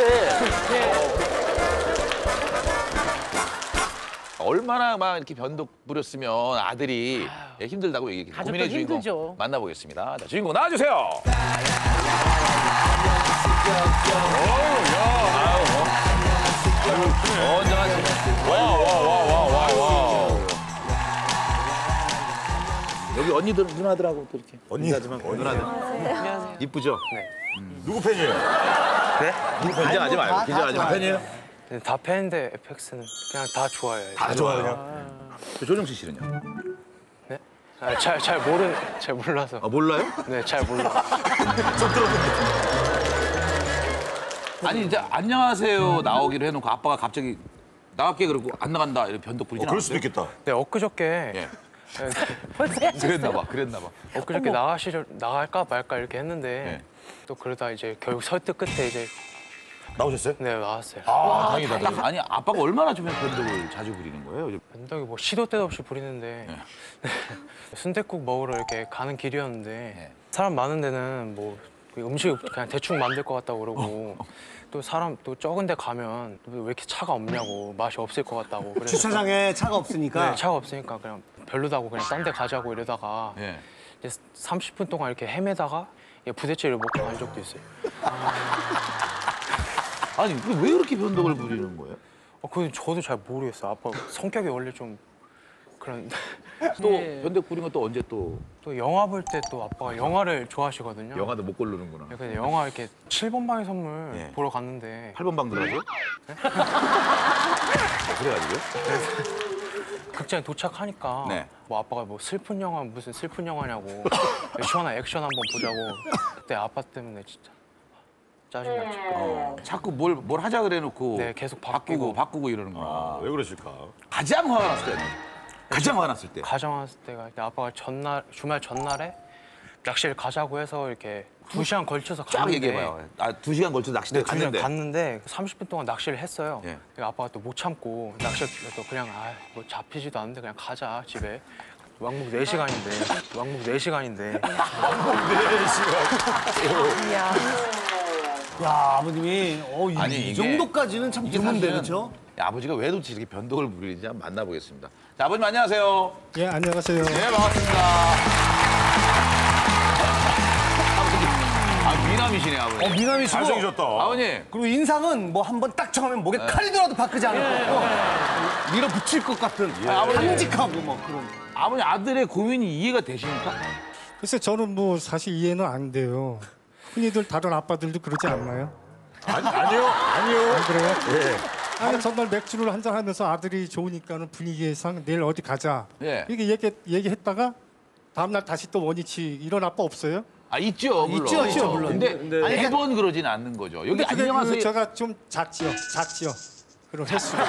얼마나 막 이렇게 변덕 부렸으면 아들이 예, 힘들다고 얘기 가족도 고민의 주인공 힘들죠. 만나보겠습니다. 자, 주인공 나와주세요. 와와 와 와 와 여기 언니들 누나들하고 또 이렇게 언니 하고 누나들 안녕하세요. 이쁘죠? 네. 누구 팬이에요? 그래? 긴장하지 말고 긴장하지 말고 팬이에요? 네, 다 팬인데 에펙스는 그냥 다 좋아요. 다 좋아요 그냥? 조정치 씨는요? 네? 아, 잘, 잘 모르, 잘 몰라서. 아, 몰라요? 네, 잘 몰라. <laughs> 아니 이제 안녕하세요 나오기로 해놓고 아빠가 갑자기 나갈게 그러고 안 나간다 이런 변덕 부리지 어, 그럴 수도 있겠다. 네, 엊그저께. 예. 네. <laughs> 그랬나 봐 그랬나 봐 엊그저께. 나가시려, 나갈까 말까 이렇게 했는데 또 그러다 이제 결국 설득 끝에 이제 나오셨어요? 네, 나왔어요. 아, 다행이다. 다행이다. 아니 아빠가 얼마나 좀 변덕을 자주 부리는 거예요? 변덕이 뭐 시도 때도 없이 부리는데 <laughs> 순댓국 먹으러 이렇게 가는 길이었는데 사람 많은 데는 뭐그 음식 그냥 대충 만들 것 같다고 그러고 또 사람 또 적은 데 가면 왜 이렇게 차가 없냐고 맛이 없을 것 같다고 그래서 주차장에 차가 없으니까. 네, 차가 없으니까 그냥 별로다고 그냥 딴 데 가자고 이러다가 예. 이제 30분 동안 이렇게 헤매다가 예, 부대찌개를 먹고 간 적도 있어요. <laughs> 아니 근데 왜 그렇게 변덕을 부리는 거예요? 어, 그건 저도 잘 모르겠어요. 아빠 성격이 원래 좀 그런. <laughs> 또 네. 변덕 부린 건또 언제 또 또 영화 볼 때 또 아빠가 영화를 좋아하시거든요. 영화도 못 고르는구나. 네, 근데 영화 이렇게 7번 방의 선물 예. 보러 갔는데 8번 방 들어가죠? 그래가지고요? 극장에 도착하니까 네. 뭐 아빠가 뭐 슬픈 영화 무슨 슬픈 영화냐고 <laughs> 시원한 액션 한번 보자고 그때 아빠 때문에 진짜 짜증났죠. 어, 자꾸 뭘, 뭘 하자 그래 놓고 네, 계속 바꾸고 바꾸고 이러는구나. 아, 왜 그러실까? 가장 화가 났을 때 가장 화가 났을 때 가장 왔을 때가 아빠가 전날 주말 전날에 낚시를 가자고 해서 이렇게 두 시간 걸쳐서 쫙 갔는데 얘기해봐요. 아, 두 시간 걸쳐 낚시대 네, 두 시간 갔는데. 갔는데 30분 동안 낚시를 했어요. 예. 아빠가 또 못 참고 낚시를 또 그냥 아, 뭐 잡히지도 않는데 그냥 가자 집에. 왕복 4시간인데 왕복 4시간인데 야 아버님이 어, 이, 아니, 이 정도까지는 참 이게 드문데 사실은 그렇죠? 아버지가 왜 도대체 이렇게 변덕을 부리는지 한번 만나보겠습니다. 자, 아버님 안녕하세요. 예, 안녕하세요. 네, 반갑습니다. 아버님, 아, 미남이시네, 아버님. 어 미남이시고 잘생기셨다. 아버님. 그리고 인상은 뭐 한 번딱 정하면 목에 칼이더라도 바꾸지 않을 것 같고 밀어붙일 것 같은 아, 아버님. 듬직하고 뭐 그런 아버님 아들의 고민이 이해가 되십니까? 글쎄 저는 뭐 사실 이해는 안 돼요. 흔히들 다른 아빠들도 그러지 않나요? 아니, 아니요, 아니요. 안 그래요? 예. 아니 전날 맥주를 한 잔 하면서 아들이 좋으니까는 분위기상 내일 어디 가자. 예. 이렇게 얘기, 얘기했다가 다음날 다시 또 원위치 이런 아빠 없어요? 아, 있죠, 물론. 있죠, 있죠, 물론. 근데, 근데- 아니, 매번 그러진 않는 거죠. 여기 근데 안녕하세요. 그 제가 좀 작지요, 작지요. 그런 횟수가.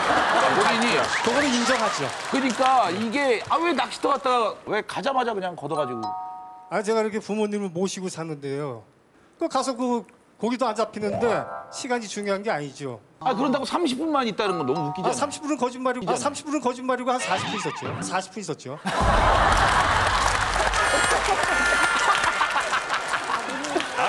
본인이 그거는 인정하죠. 그러니까 이게 아 왜 낚시터 갔다가 왜 가자마자 그냥 걷어가지고 아 제가 이렇게 부모님을 모시고 사는데요. 그 가서 그 고기도 안 잡히는데 시간이 중요한 게 아니죠. 아 그런다고 30분만 있다는 건 너무 아, 웃기잖아요. 30분은 거짓말이고, 아, 30분은 거짓말이고 한 40분 있었죠. 40분 있었죠.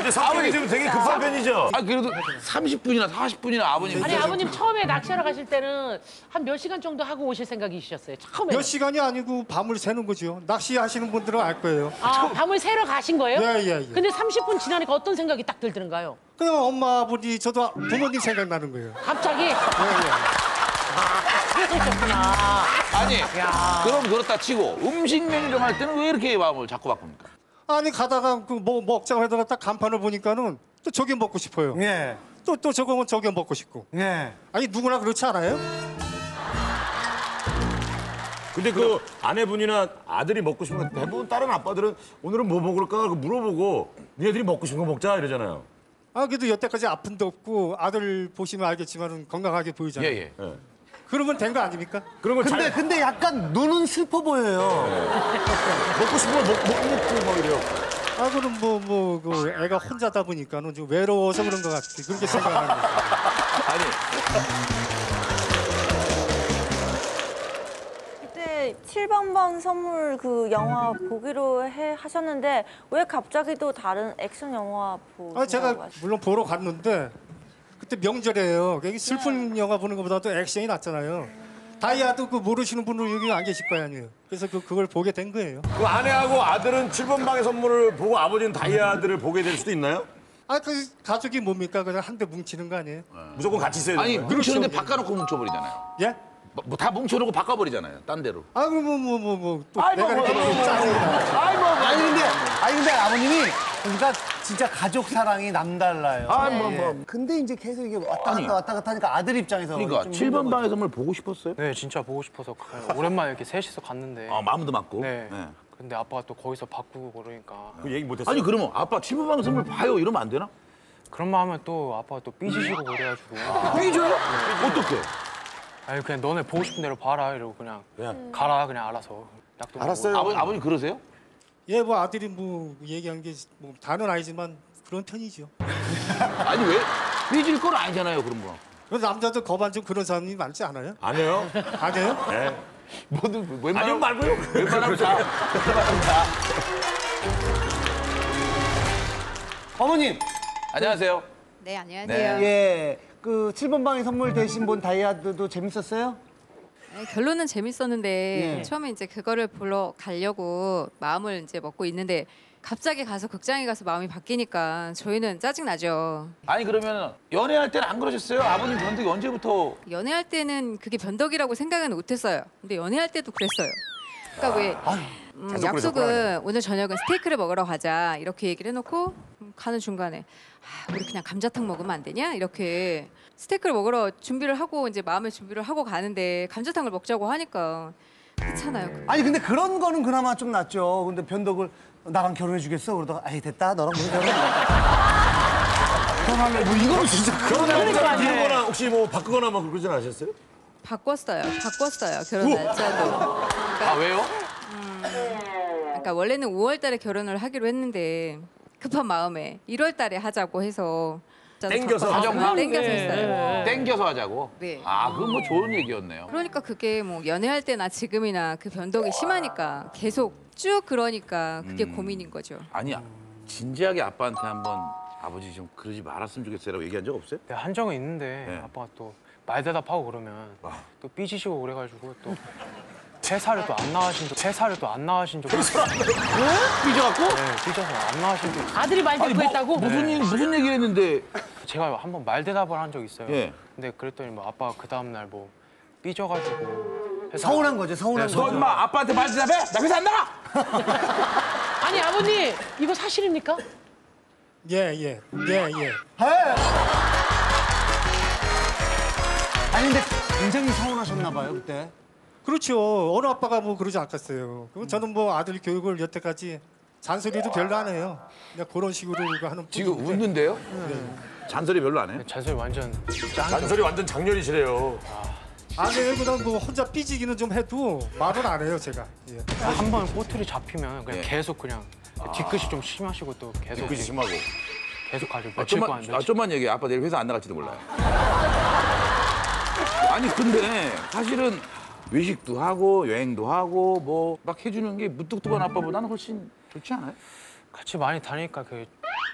아주 성격이 좀 되게 급한 편이죠? 아 그래도 30분이나 40분이나 아버님 아니 아버님 처음에 낚시하러 가실 때는 한 몇 시간 정도 하고 오실 생각이셨어요? 처음에. 몇 시간이 아니고 밤을 새는 거죠. 낚시하시는 분들은 알 거예요. 아 밤을 새러 가신 거예요? 예, 예, 예. 근데 30분 지나니까 어떤 생각이 딱 들드는가요? 그냥 엄마, 아버지, 저도 부모님 생각나는 거예요. 갑자기 예, 예. 그러셨구나. 아니 야. 그럼 그렇다 치고 음식 메뉴 정할 때는 왜 이렇게 마음을 자꾸 바꿉니까? 아니 가다가 그 뭐 먹자고 하다가 딱 간판을 보니까는 또 저게 먹고 싶어요. 예. 또 또 저거면 저게 먹고 싶고. 예. 아니 누구나 그렇지 않아요? 근데 그 아내분이나 아들이 먹고 싶은 거 대부분 다른 아빠들은 오늘은 뭐 먹을까 물어보고 니네들이 먹고 싶은 거 먹자 이러잖아요. 아 그래도 여태까지 아픈 데 없고 아들 보시면 알겠지만 건강하게 보이잖아요. 예, 예. 그러면 된 거 아닙니까? 그런 걸 근데 잘 근데 약간 눈은 슬퍼 보여요. 먹고 싶은 거 먹, 먹, 먹고 막 이래요. 아 그럼 뭐뭐 그 애가 혼자다 보니까는 좀 외로워서 그런 것 같아. 그렇게 생각하는 거죠. <laughs> 아니 그때 7번 방 선물 그 영화 보기로 해 하셨는데 왜 갑자기 또 다른 액션 영화 보신다고 아 제가? 물론 보러 갔는데 그때 명절이에요. 여기 슬픈 네. 영화 보는 것보다도 액션이 낫잖아요. 다이아도 그 모르시는 분들 여기 안 계실 거 아니에요. 그래서 그 그걸 보게 된 거예요. 그 아내하고 아들은 7번 방의 선물을 보고 아버지는 다이아들을 보게 될 수도 있나요? 아 그 가족이 뭡니까 그냥 한 대 뭉치는 거 아니에요? 무조건 같이 있어야 아니 되는 거예요? 뭉치는데 바꿔놓고 뭉쳐버리잖아요. 예? 뭐 다 뭉쳐놓고 바꿔버리잖아요. 딴 데로. 아 그럼 뭐뭐 뭐 또 아이, 내가 뭐, 이렇게 뭐, 뭐, 뭐, 나. 아이 뭐 아니 근데 아니 근데 아버님이 그러니까 진짜 가족 사랑이 남달라요. 아, 뭐, 뭐. 예. 근데 이제 계속 이게 왔다 아니. 갔다 왔다 갔다 하니까 아들 입장에서 그러니까 좀 7번 방의 선물 보고 싶었어요? 네 진짜 보고 싶어서 오랜만에 이렇게 셋이서 갔는데 아 마음도 맞고. 네. 네. 근데 아빠가 또 거기서 바꾸고 그러니까 그 얘기 못했어요? 아니 그러면 아빠 7번 방의 선물 봐요 이러면 안 되나? 그런 말 하면 또 아빠가 또 삐지시고 그래가지고 삐져요? 어떻게? 아니 그냥 너네 보고 싶은 대로 봐라 이러고 그냥 그냥 가라 그냥 알아서 약도 알았어요. 아버, 아버님 그러세요? 예, 뭐 아들이 뭐 얘기한 게 뭐 다는 아니지만 그런 편이죠. <laughs> 아니 왜? 삐질 건 아니잖아요 그런 거. 그 남자도 거반 좀 그런 사람이 많지 않아요? 아니에요? 아니에요? 네. 뭐든 웬만하면 아니요 말고요. 웬만하면 다. 웬만하면 다. 어머님. 안녕하세요. 네, 네. 예. 그 7번 방의 선물 대신 본 다이아드도 재밌었어요? 네, 결론은 재밌었는데 예. 처음에 이제 그거를 보러 가려고 마음을 이제 먹고 있는데 갑자기 가서 극장에 가서 마음이 바뀌니까 저희는 짜증 나죠. 아니 그러면 연애할 때는 안 그러셨어요? 아버님 변덕이 언제부터 연애할 때는 그게 변덕이라고 생각은 못했어요. 근데 연애할 때도 그랬어요. 그러니까 왜 음, 계속 약속은. 오늘 저녁은 스테이크를 먹으러 가자 이렇게 얘기를 해놓고 음, 가는 중간에 아, 우리 그냥 감자탕 먹으면 안 되냐 이렇게 스테이크를 먹으러 준비를 하고 이제 마음의 준비를 하고 가는데 감자탕을 먹자고 하니까 그렇잖아요. 아니 근데 그런 거는 그나마 좀 낫죠. 근데 변덕을 나랑 결혼해 주겠어? 그러다가 아이 됐다 너랑 무슨 결혼? 결혼할래? <laughs> 뭐 이거는 진짜 결혼할 때 바꾸거나 혹시 뭐 바꾸거나 뭐 그러진 않으셨어요? 바꿨어요. 바꿨어요. 결혼 날짜도. 아 왜요? 그러니까 원래는 5월 달에 결혼을 하기로 했는데 급한 마음에 1월 달에 하자고 해서 땡겨서 바꿨어요. 땡겨서 했어요. 땡겨서 하자고. 네. 아 그건 뭐 좋은 얘기였네요. 그러니까 그게 뭐 연애할 때나 지금이나 그 변덕이 심하니까 계속 쭉 그러니까 그게 음. 고민인 거죠. 아니 진지하게 아빠한테 한번 아버지 좀 그러지 말았으면 좋겠어요라고 얘기한 적 없어요? 네, 한 적은 있는데 네. 아빠가 또 말대답하고 그러면 아. 또 삐지시고 그래가지고 또 회사를 또 안 나가신 적 회사를 또 안 나가신 적 나가- 삐져갖고? 네 삐져서 안 나가신 적 아들이 말 아니, 뭐, 대꾸했다고? 무슨 일 무슨 얘기를 했는데 제가 한번 말 대답을 한 적 있어요 예. 근데 그랬더니 뭐 아빠가 그 다음날 뭐 삐져가지고 회사- 서운한 거죠, 서운한 네, 거죠. 너 임마 아빠한테 말 대답해? 나 회사 안 나가! <laughs> 아니 아버님 이거 사실입니까? 예, 예, 예, 예. 아니 근데 굉장히 서운하셨나 봐요 그때. 그렇죠. 어느 아빠가 뭐 그러지 않겠어요. 그럼 저는 뭐 아들 교육을 여태까지 잔소리도 별로 안 해요. 그냥 그런 식으로 이거 하는 지금 뿐인데. 웃는데요? 네. 잔소리 별로 안 해? 잔소리 완전 잔소리 완전 장렬이시래요. 아니 그냥 뭐 혼자 삐지기는 좀 해도 말은 안 해요 제가. 예. 한 번 꼬투리 잡히면 그냥 예. 계속 그냥 뒤끝이 좀 심하시고 또 계속 뒤끝이 심하고. 계속 가지고 아, 며칠 좀만, 아, 좀만 얘기해. 아빠 내일 회사 안 나갈지도 몰라요. 아니 근데 사실은 외식도 하고 여행도 하고 뭐 막 해주는 게 무뚝뚝한 아빠보다는 훨씬 좋지 않아요? 같이 많이 다니니까 그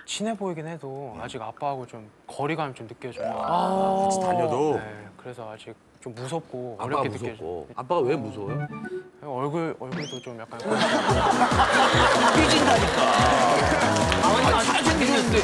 친해 보이긴 해도 아직 아빠하고 좀 거리감이 좀 느껴져요. 아, 같이 다녀도? 네, 그래서 아직 좀 무섭고 아빠가 어렵게 느껴져요. 아빠가 왜 무서워요? 얼굴 얼굴도 좀 약간 <laughs> 아버님 잘생기셨는데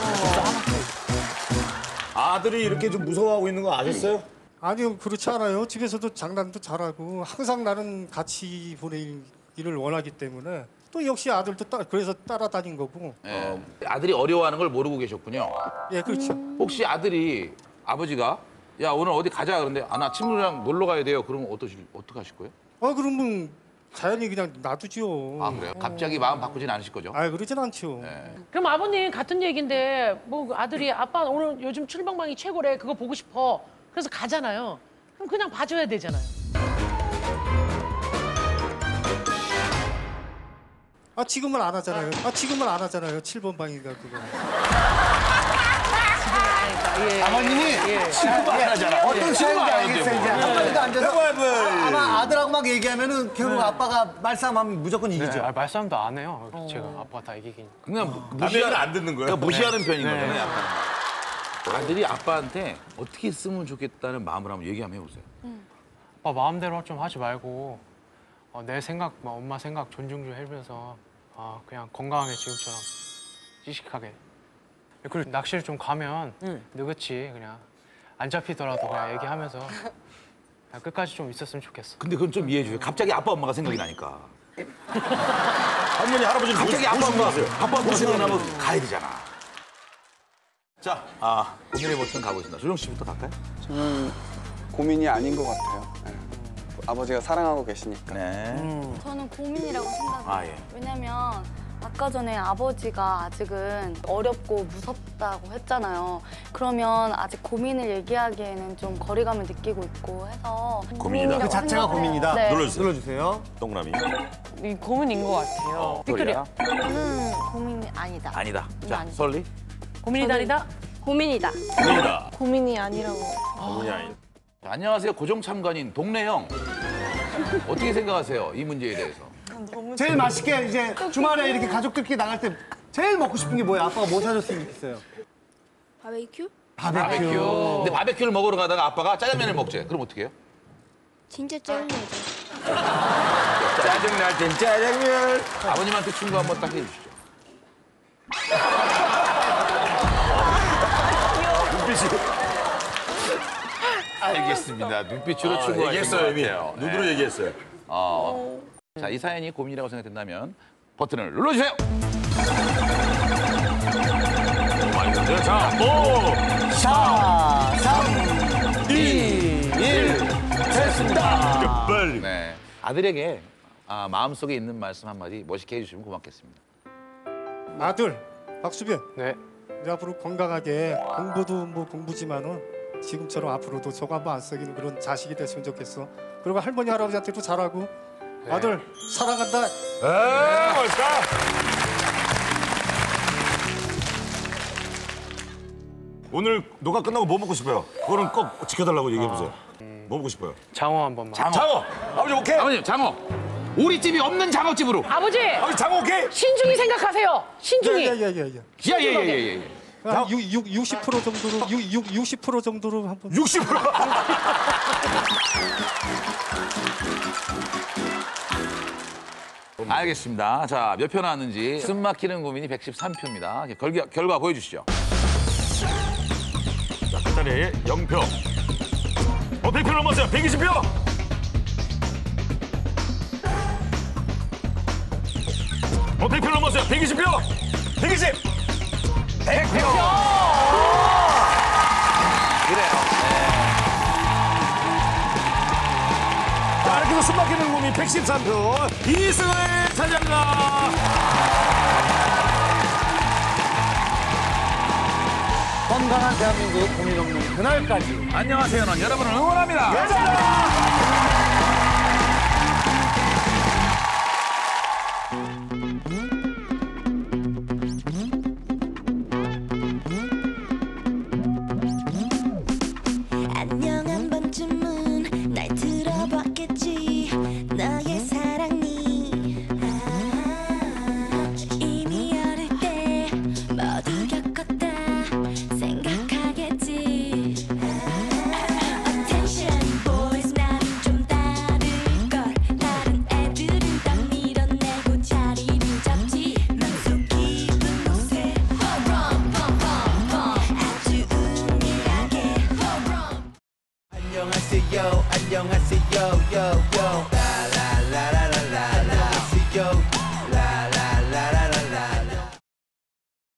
아들이 이렇게 좀 무서워하고 있는 거 아셨어요? 아니요 그렇지 않아요. 집에서도 장난도 잘하고 항상 나는 같이 보내기를 원하기 때문에 또 역시 아들도 따, 그래서 따라다닌 거고. 예. 아들이 어려워하는 걸 모르고 계셨군요. 예 그렇죠. 혹시 아들이 아버지가 야 오늘 어디 가자 그런데 아 나 친구랑 놀러 가야 돼요. 그러면 어떠실 어떻게 하실 거예요? 아 그러면 자연히 그냥 놔두죠. 아 그래요? 갑자기 마음 바꾸진 않으실 거죠? 아 그러진 않죠. 그럼 아버님 같은 얘기인데 뭐 아들이 아빠 오늘 요즘 출방방이 최고래 그거 보고 싶어 그래서 가잖아요 그럼 그냥 봐줘야 되잖아요 아 지금은 안 하잖아요. 아 지금은 안 하잖아요. 7번 방인가 그거. 예, 아버님이 예. 지금 안 하잖아. 어떤 지금 시간인지 안 알겠어요. 이제 한 번도 앉아서 해봐야지. 아, 아마 아들하고 막 얘기하면은 결국 아빠가 말싸움하면 무조건 이기죠. 네, 아, 말싸움도 안 해요. 제가 아빠가 다 이기긴. 그냥 남의 안 듣는 거예요? 그러니까 무시하는 편인 네. 거잖아요. 약간. 아들이 아빠한테 어떻게 쓰면 좋겠다는 마음을 한번 얘기 한번 해보세요. 아빠 마음대로 좀 하지 말고 어, 내 생각, 막 엄마 생각 존중 좀 해주면서 아, 그냥 건강하게 지금처럼 찌식하게. 그리고 낚시를 좀 가면 느긋이 그냥 안 잡히더라도 그냥 얘기하면서 그냥 끝까지 좀 있었으면 좋겠어. 근데 그건 좀 이해해 주세요. 갑자기 아빠 엄마가 생각이 나니까. <laughs> 할머니 할아버지는 갑자기 아빠 엄마. 아빠 모시고 모시고 나면 가세요. 가야 되잖아. 자, 아 고민의 버튼 가보겠습니다. 조정 씨부터 갈까요? 저는 고민이 아닌 것 같아요. 네. 아버지가 사랑하고 계시니까. 네. 저는 고민이라고 생각해요. 아 예. 왜냐면 아까 전에 아버지가 아직은 어렵고 무섭다고 했잖아요. 그러면 아직 고민을 얘기하기에는 좀 거리감을 느끼고 있고 해서 고민이다. 그 자체가 생각해요. 고민이다. 네. 눌러주세요. 눌러주세요. 동그라미. 이 고민인 것 같아요. 빅토리야? 저는 고민이 아니다. 아니다. 자, 아니다. 설리? 고민이 다르다 고민이다. 고민이다. 고민이 아니라고. 고민이 아니. 자, 안녕하세요. 고정 참관인 동래형. 어떻게 생각하세요? 이 문제에 대해서. 제일 맛있게 이제 주말에 이렇게 가족들끼리 나갈 때 제일 먹고 싶은 게 뭐예요? 아빠가 뭐 사줬으면 좋겠어요? 바베큐? 바베큐. 근데 바베큐를 먹으러 가다가 아빠가 짜장면을 먹재. 그럼 어떻게 해요? 진짜 짜증나죠. 짜증 날 땐 짜장면. 아버님한테 충고 한번 딱 해주시죠. <laughs> 눈빛이. <laughs> 알겠습니다. 눈빛으로 아, 충고하신 얘기했어요, 것 이미. 같아요. 눈으로 얘기했어요. 어. 자, 이 사연이 고민이라고 생각된다면 버튼을 눌러주세요. 많이. 자, 오! 4, 3, 2, 1. 됐습니다. 빨리. 네. 아들에게 아, 마음속에 있는 말씀 한마디 멋있게 해주시면 고맙겠습니다. 아들 박수빈. 네. 이제 앞으로 건강하게 공부도 뭐 공부지만은 지금처럼 앞으로도 저거 한번 안 썩이는 그런 자식이 됐으면 좋겠어. 그리고 할머니 할아버지한테도 잘하고 아들 사랑한다. 에, 멋있다. 오늘 녹화 끝나고 뭐 먹고 싶어요? 그거는 꼭 지켜달라고 얘기해 보세요. 뭐 먹고 싶어요? 장어 한 번만. 장어. 장어. 아버지 오케이. 아버님, 장어. 오리집이 없는 장어집으로. 아버지 아버지 장어 오케이. 신중히 생각하세요. 신중히. 예예예 예. 예, 예. 예, 예, 예, 예, 예. 한 6, 6, 60% 정도로 6, 6, 60% 정도로 한번 60%. <laughs> 알겠습니다. 자, 몇 표 나왔는지 숨 막히는 고민이 113표입니다. 결과, 결과 보여주시죠. 자, 끝자리 0표. 어, 100표 넘었어요. 120표. 어, 100표 넘었어요. 120표. 120. 100표. 그래요. 자, 이렇게 해서 숨막히는 고민 113표. 이승을 차지합니다. 건강한 대한민국 고민 없는 그날까지. 안녕하세요. 는 여러분을 응원합니다. 안녕